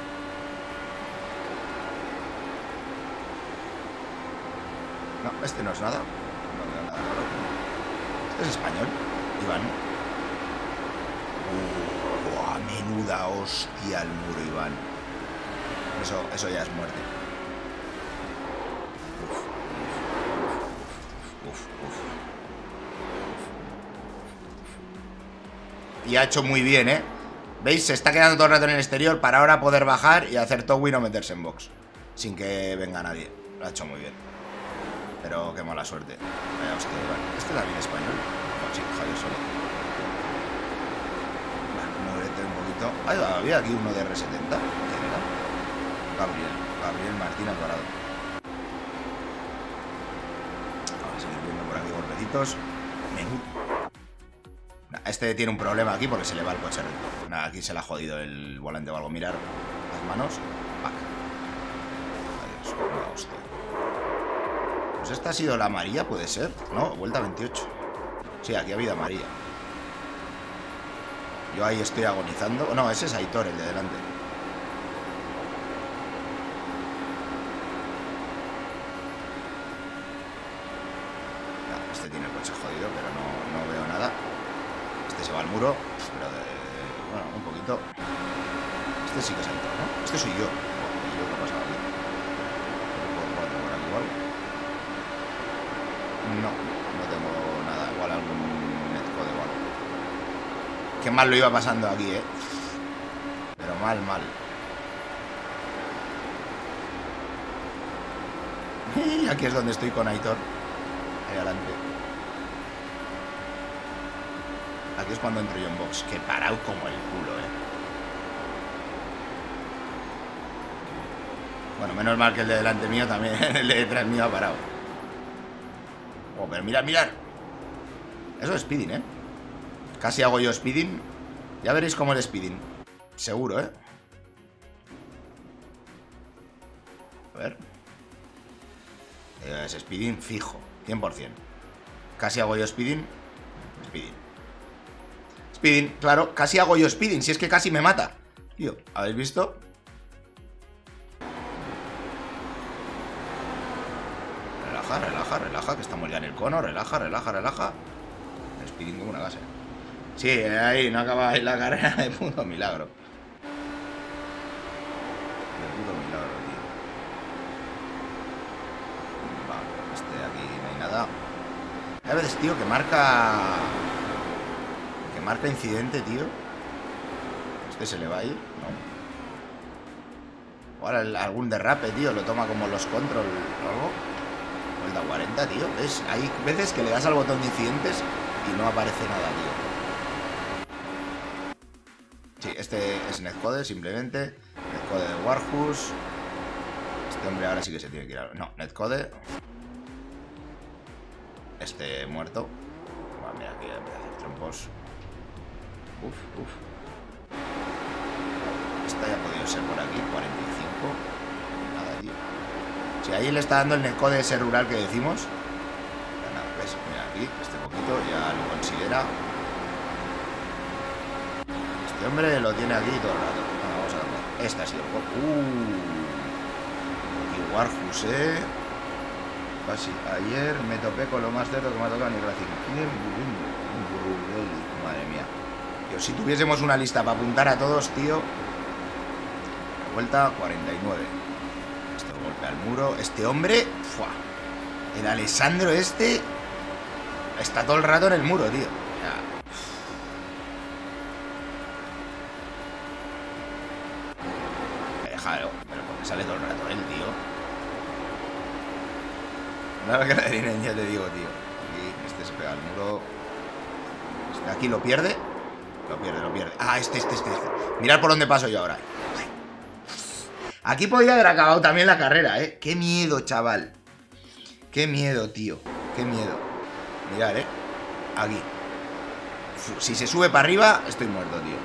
No, este no es nada. No veo nada raro. Este es español. Iván. Buah, menuda hostia el muro, Iván. Eso, eso ya es muerte. Uf, uf, uf. Y ha hecho muy bien, ¿eh? ¿Veis? Se está quedando todo el rato en el exterior para ahora poder bajar y hacer tow y no meterse en box. Sin que venga nadie. Lo ha hecho muy bien. Pero qué mala suerte. Vaya hostia. Este también es español. Sí, Javier Solo. Bueno, muévete un poquito. Ay, había aquí uno de R70. ¿Quién era? Gabriel. Gabriel Martín Alvarado. Vamos a seguir viendo por aquí golpecitos. Este tiene un problema aquí porque se le va el coche. Nada, aquí se le ha jodido el volante o algo. Mirar las manos. Pac. Adiós. Una hostia. Pues esta ha sido la amarilla, puede ser. No, vuelta 28. Sí, aquí ha habido amarilla. Yo ahí estoy agonizando. No, ese es Aitor, el de delante. Este tiene el coche jodido, pero no, no veo nada. Este se va al muro, pero de, bueno, un poquito. Este sí que saltó, ¿no? Este soy yo. Oh, ¿y yo qué ha pasado aquí? ¿Puedo cuatro por aquí igual? No, no tengo nada. Igual algún netcode o algo. Qué mal lo iba pasando aquí, ¿eh? Pero mal, mal. Aquí es donde estoy con Aitor. Ahí adelante. Aquí es cuando entro yo en box. Que parado como el culo, eh. Bueno, menos mal que el de delante mío también, el de detrás mío ha parado. Oh, pero mirad, mirad. Eso es speeding, eh. Casi hago yo speeding. Ya veréis cómo es speeding. Seguro, eh. A ver. Es speeding fijo, 100%. Casi hago yo speeding. Speeding. Speeding, claro, casi hago yo speeding, si es que casi me mata. Tío, ¿habéis visto? Relaja, relaja, relaja, que estamos ya en el cono. Relaja, relaja, relaja. Speeding como una casa. Sí, ahí, no acaba ahí la carrera de puto milagro. De puto milagro, tío. Vale, este de aquí no hay nada. Hay veces, tío, que marca... Que marca incidente, tío. Este se le va a ir, ¿no? O ahora algún derrape, tío, lo toma como los control o algo. Vuelta 40, tío. ¿Ves? Hay veces que le das al botón de incidentes y no aparece nada, tío. Este es Netcode, simplemente. Netcode de Warhus. Este hombre ahora sí que se tiene que ir a... No, Netcode. Este muerto. Va, mira, aquí empieza a hacer trompos. Uf, uf. Esta ya ha podido ser por aquí, 45. Nada, tío. Si ahí le está dando el netcode ese rural que decimos. Nada, ves, mira aquí, este poquito ya lo considera. Este hombre lo tiene aquí todo el rato. Bueno, vamos a darle. Este ha sido el juego. Uh. Eh. Casi ayer me topé con lo más cerdo que me ha tocado en el. Madre mía. Si tuviésemos una lista para apuntar a todos, tío. Vuelta 49. Este golpe al muro. Este hombre. El Alessandro este. Está todo el rato en el muro, tío. O sea, Déjalo, pero porque sale todo el rato él, tío. La diré, ya te digo, tío. Aquí, este se pega al muro. Este aquí lo pierde. Lo pierde, lo pierde. Ah, este, este, este. este. Mirad por dónde paso yo ahora. Aquí podía haber acabado también la carrera, ¿eh? Qué miedo, chaval. Qué miedo, tío. Qué miedo. Mirad, ¿eh? Aquí. Si se sube para arriba, estoy muerto, tío.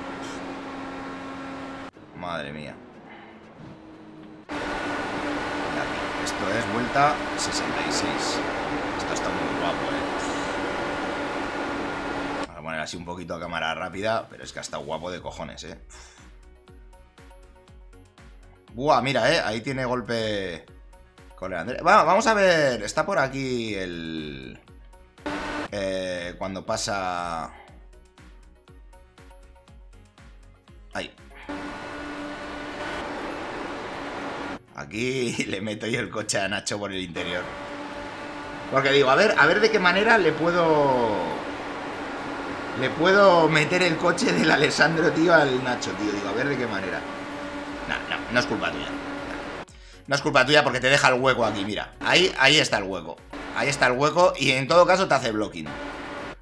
Madre mía. Y aquí. Esto es vuelta 66. Esto está muy guapo, eh. Voy a poner así un poquito a cámara rápida, pero es que ha guapo de cojones, eh. Buah, mira, eh. Ahí tiene golpe con el Andrés. Va, vamos a ver. Está por aquí el. eh, cuando pasa. Ahí. Aquí le meto yo el coche a Nacho por el interior. Porque digo, a ver, a ver de qué manera le puedo. Le puedo meter el coche del Alessandro, tío, al Nacho, tío. Digo, a ver de qué manera. No, no, no es culpa tuya. No es culpa tuya porque te deja el hueco aquí, mira. Ahí, ahí está el hueco. Ahí está el hueco y en todo caso te hace blocking.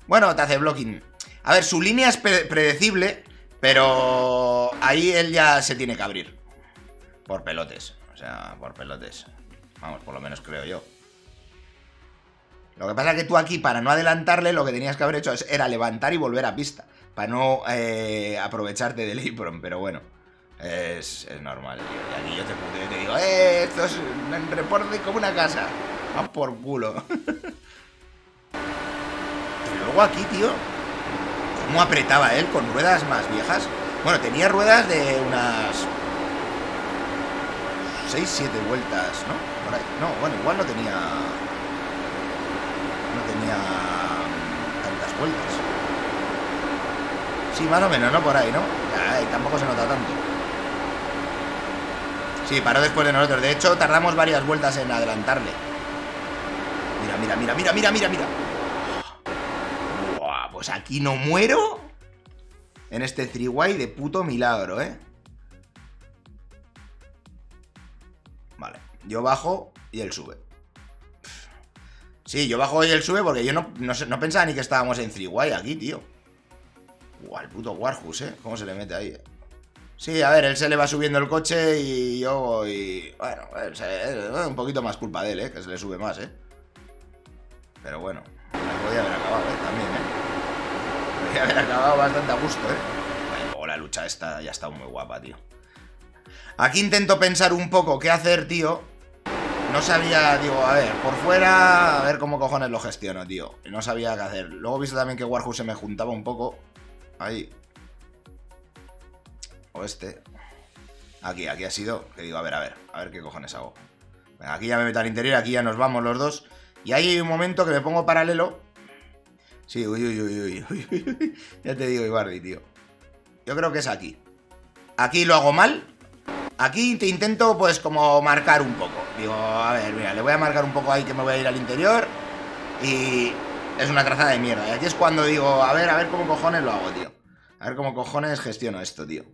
Bueno, te hace blocking. A ver, su línea es pre- predecible, pero ahí él ya se tiene que abrir. Por pelotes. Por pelotes. Vamos, por lo menos creo yo. Lo que pasa es que tú aquí, para no adelantarle, lo que tenías que haber hecho era levantar y volver a pista. Para no eh, aprovecharte del apron, pero bueno. Es, es normal, tío. Y aquí yo te, puto- te digo, ¡eh! Esto es un reporte como una casa. Va por culo. y luego aquí, tío. ¿Cómo apretaba él con ruedas más viejas? Bueno, tenía ruedas de unas 6, 7 vueltas, ¿no? Por ahí. No, bueno, igual no tenía. No tenía vueltas. Sí, más o menos, ¿no? Por ahí, ¿no? Ay, tampoco se nota tanto. Sí, paró después de nosotros. De hecho, tardamos varias vueltas en adelantarle. Mira, mira, mira, mira, mira, mira, mira. Buah, pues aquí no muero. En este three de puto milagro, ¿eh? Yo bajo y él sube. Sí, yo bajo y él sube porque yo no, no, pensaba ni que estábamos en three aquí, tío. Buah, el puto Warhus, ¿eh? ¿Cómo se le mete ahí? eh? Sí, a ver, él se le va subiendo el coche y yo voy... Bueno, él se- es un poquito más culpa de él, ¿eh? Que se le sube más, ¿eh? Pero bueno, podía haber acabado, ¿eh? También, ¿eh? Podría haber acabado bastante a gusto, ¿eh? Luego la lucha esta ya está muy guapa, tío. Aquí intento pensar un poco qué hacer, tío. No sabía, digo, a ver, por fuera, a ver cómo cojones lo gestiono, tío. No sabía qué hacer. Luego he visto también que Warhus se me juntaba un poco. Ahí. O este. Aquí, aquí ha sido. Que digo, a ver, a ver, a ver qué cojones hago. Aquí ya me meto al interior, aquí ya nos vamos los dos. Y ahí hay un momento que me pongo paralelo. Sí, uy, uy, uy, uy, uy, uy. Ya te digo, Ibardi, tío. Yo creo que es aquí. Aquí lo hago mal. Aquí te intento, pues, como marcar un poco. Digo, a ver, mira, le voy a marcar un poco ahí que me voy a ir al interior. Y es una trazada de mierda. Y aquí es cuando digo, a ver, a ver cómo cojones lo hago, tío. A ver cómo cojones gestiono esto, tío.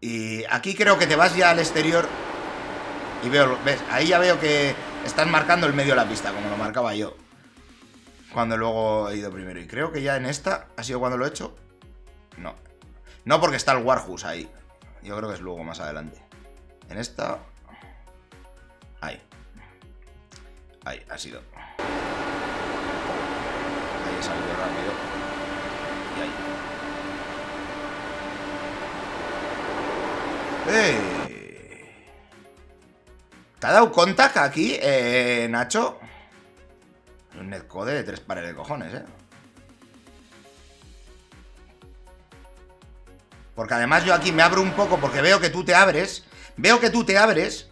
Y aquí creo que te vas ya al exterior. Y veo, ves, ahí ya veo que estás marcando el medio de la pista, como lo marcaba yo. Cuando luego he ido primero. Y creo que ya en esta ha sido cuando lo he hecho. No. No porque está el Warhus ahí. Yo creo que es luego más adelante. En esta. Ahí. Ahí, ha sido. Ahí he salido rápido. Y ahí. ¡Eh! ¿Te ha dado contact aquí, eh, Nacho? Un netcode de tres pares de cojones, ¿eh? Porque además yo aquí me abro un poco porque veo que tú te abres. Veo que tú te abres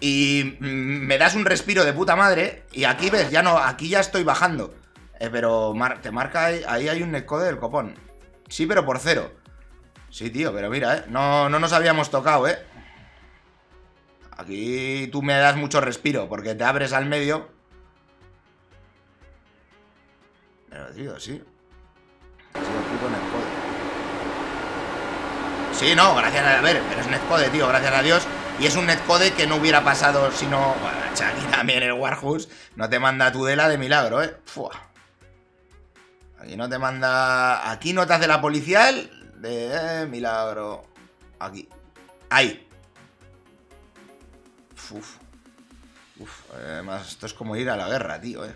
y mm, me das un respiro de puta madre. Y aquí ves, ya no, aquí ya estoy bajando. Eh, pero te marca ahí, hay un netcode del copón. Sí, pero por cero. Sí, tío, pero mira, eh. No, no nos habíamos tocado, eh. Aquí tú me das mucho respiro porque te abres al medio. Pero, tío, sí. Ha sido puto netcode. Sí, no, gracias a... A ver, pero es netcode, tío, gracias a Dios. Y es un netcode que no hubiera pasado si no... Bueno, aquí también el Warhus no te manda Tudela de milagro, ¿eh? Aquí no te manda... Aquí no te hace la policial de eh, milagro. Aquí. Ahí. Uf. Uf. Además, esto es como ir a la guerra, tío, ¿eh?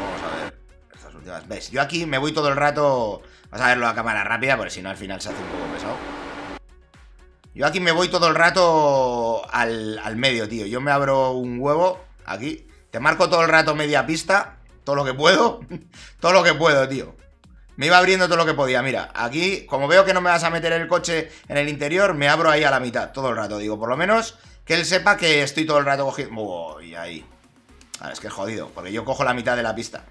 Vamos a ver. Estas últimas. ¿Ves? Yo aquí me voy todo el rato. Vas a verlo a cámara rápida, porque si no al final se hace un poco pesado. Yo aquí me voy todo el rato al, al medio, tío. Yo me abro un huevo aquí. Te marco todo el rato media pista. Todo lo que puedo. todo lo que puedo, tío. Me iba abriendo todo lo que podía. Mira, aquí, como veo que no me vas a meter el coche en el interior, me abro ahí a la mitad, todo el rato. Digo, por lo menos que él sepa que estoy todo el rato cogiendo. Uy, ahí. Ahora es que es jodido, porque yo cojo la mitad de la pista.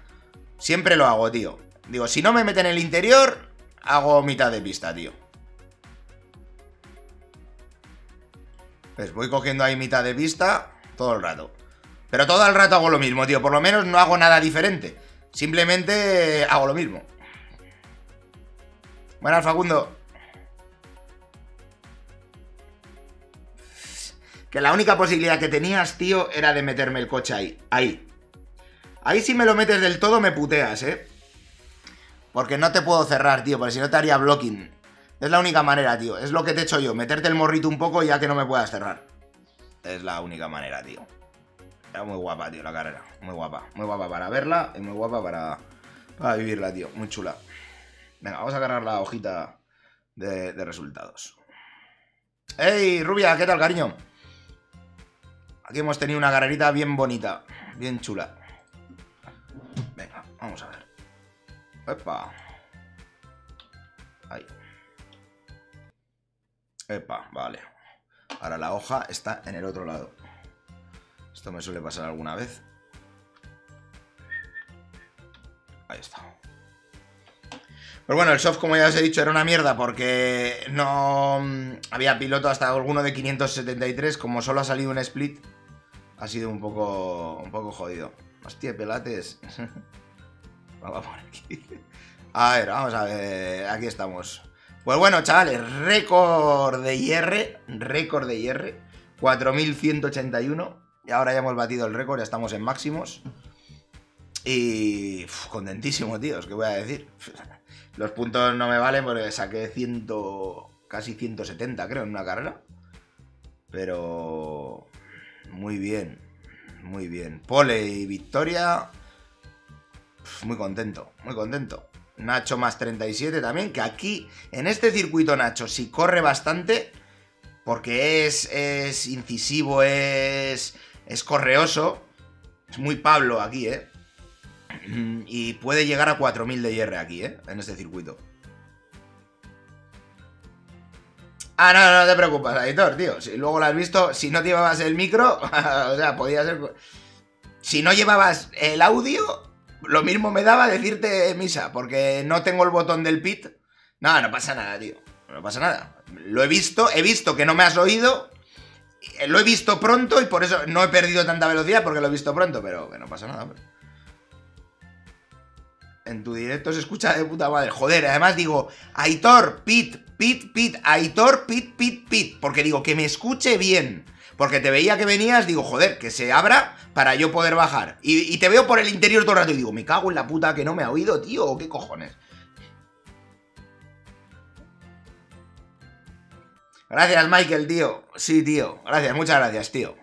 Siempre lo hago, tío. Digo, si no me meten en el interior, hago mitad de pista, tío. Pues voy cogiendo ahí mitad de pista todo el rato. Pero todo el rato hago lo mismo, tío. Por lo menos no hago nada diferente. Simplemente hago lo mismo. Buenas, Facundo. Que la única posibilidad que tenías, tío, era de meterme el coche ahí. Ahí. Ahí si me lo metes del todo me puteas, ¿eh? Porque no te puedo cerrar, tío, porque si no te haría blocking. Es la única manera, tío. Es lo que te he hecho yo. Meterte el morrito un poco ya que no me puedas cerrar. Es la única manera, tío. Era muy guapa, tío, la carrera. Muy guapa. Muy guapa para verla y muy guapa para, para vivirla, tío. Muy chula. Venga, vamos a agarrar la hojita de, de resultados. ¡Ey, Rubia! ¿Qué tal, cariño? Aquí hemos tenido una carrerita bien bonita. Bien chula. Venga, vamos a ver. Epa. Ahí. Epa, vale. Ahora la hoja está en el otro lado. Esto me suele pasar alguna vez. Ahí está. Pero bueno, el soft, como ya os he dicho, era una mierda porque no mm, había piloto hasta alguno de 573. Como solo ha salido un split, ha sido un poco, un poco jodido. Hostia, pelates. Vamos por aquí. A ver, vamos a ver. Aquí estamos. Pues bueno, chavales, récord de IR. Récord de IR. 4181. Y ahora ya hemos batido el récord, ya estamos en máximos. Y. uf, contentísimo, tíos, ¿qué voy a decir? Los puntos no me valen porque saqué 100. casi 170, creo, en una carrera. Pero. Muy bien. Muy bien. Pole y victoria. Muy contento, muy contento. Nacho más 37 también, que aquí, en este circuito Nacho, si corre bastante, porque es, es incisivo, es, es correoso, es muy Pablo aquí, ¿eh? Y puede llegar a 4000 de IR aquí, ¿eh? En este circuito. Ah, no, no te preocupes, editor, tío. Si luego lo has visto, si no llevabas el micro, o sea, podía ser. Si no llevabas el audio, lo mismo me daba decirte misa, porque no tengo el botón del pit. No, no pasa nada, tío. No pasa nada. Lo he visto, he visto que no me has oído. eh, Lo he visto pronto y por eso no he perdido tanta velocidad porque lo he visto pronto, pero que no pasa nada, hombre. En tu directo se escucha de puta madre. Joder, además digo, Aitor, pit, pit, pit, Aitor, pit, pit, pit. Porque digo, que me escuche bien. Porque te veía que venías, digo, joder, que se abra para yo poder bajar. Y, te veo por el interior todo el rato y digo, me cago en la puta que no me ha oído, tío, qué cojones. Gracias, Michael, tío. Sí, tío. Gracias, muchas gracias, tío.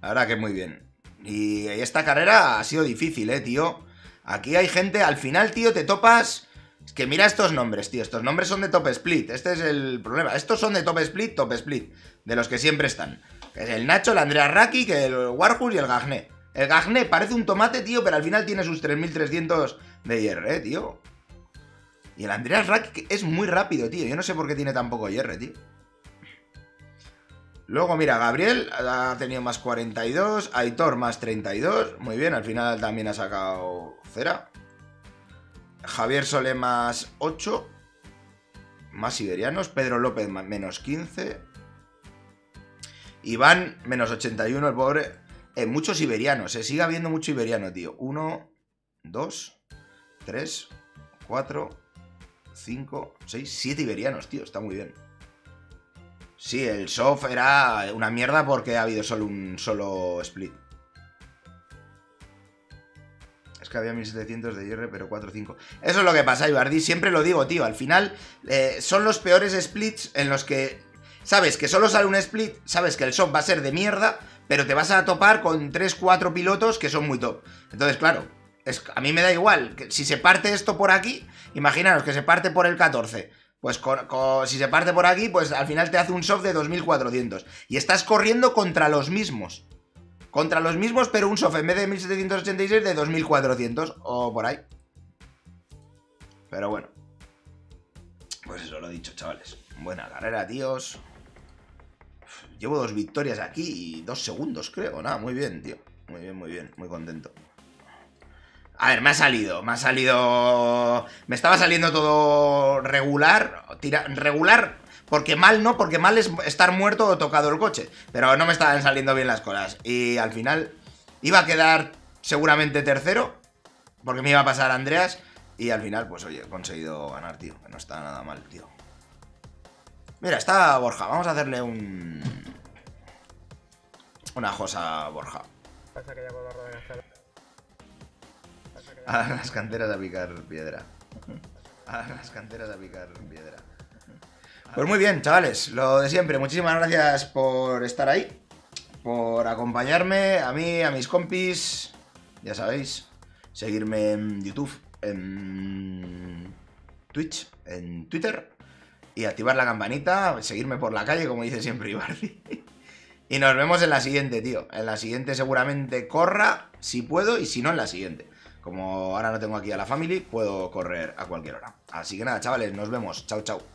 La verdad que muy bien. Y esta carrera ha sido difícil, eh, tío. Aquí hay gente, al final, tío, te topas. Es que mira estos nombres, tío. Estos nombres son de top split. Este es el problema. Estos son de top split, top split. De los que siempre están. Es el Nacho, el Andrea Raki, que el Warhol y el Gagné. El Gagné parece un tomate, tío, pero al final tiene sus 3300 de IR, eh, tío. Y el Andreas Raki es muy rápido, tío. Yo no sé por qué tiene tan poco IR, tío. Luego, mira, Gabriel ha tenido más 42, Aitor más 32, muy bien, al final también ha sacado cera. Javier Sole más 8, más iberianos, Pedro López menos 15, Iván menos 81, el pobre. Eh, muchos iberianos, eh, sigue habiendo mucho iberiano, tío. 1, 2, 3, 4, 5, 6, 7 iberianos, tío, está muy bien. Sí, el soft era una mierda porque ha habido solo un solo split. Que había 1700 de IR, pero 4 5. Eso es lo que pasa, Ibardi. Siempre lo digo, tío. Al final eh, son los peores splits en los que sabes que solo sale un split, sabes que el soft va a ser de mierda, pero te vas a topar con 3, 4 pilotos que son muy top. Entonces, claro, es, a mí me da igual. Que si se parte esto por aquí, imaginaros que se parte por el 14. Pues con- si se parte por aquí, pues al final te hace un soft de 2400. Y estás corriendo contra los mismos. Contra los mismos, pero un soft en vez de 1786 de 2400 o por ahí. Pero bueno. Pues eso lo he dicho, chavales. Buena carrera, tíos. Llevo dos victorias aquí y dos segundos, creo. Nada, muy bien, tío. Muy bien, muy bien. Muy contento. A ver, me ha salido, me ha salido... Me estaba saliendo todo regular, tira- regular, porque mal no, porque mal es estar muerto o tocado el coche, pero no me estaban saliendo bien las cosas. Y al final iba a quedar seguramente tercero, porque me iba a pasar Andreas, y al final, pues oye, he conseguido ganar, tío, que no está nada mal, tío. Mira, está Borja, vamos a hacerle un... Una josa a Borja. A las canteras a picar piedra. A las canteras a picar piedra. Pues muy bien, chavales, lo de siempre. Muchísimas gracias por estar ahí, por acompañarme, a mí, a mis compis, ya sabéis, seguirme en YouTube, en Twitch, en Twitter y activar la campanita, seguirme por la calle, como dice siempre Ibardi. Y nos vemos en la siguiente, tío. En la siguiente seguramente corra, si puedo, y si no, en la siguiente. Como ahora no tengo aquí a la family, puedo correr a cualquier hora. Así que nada, chavales, nos vemos. Chao, chao.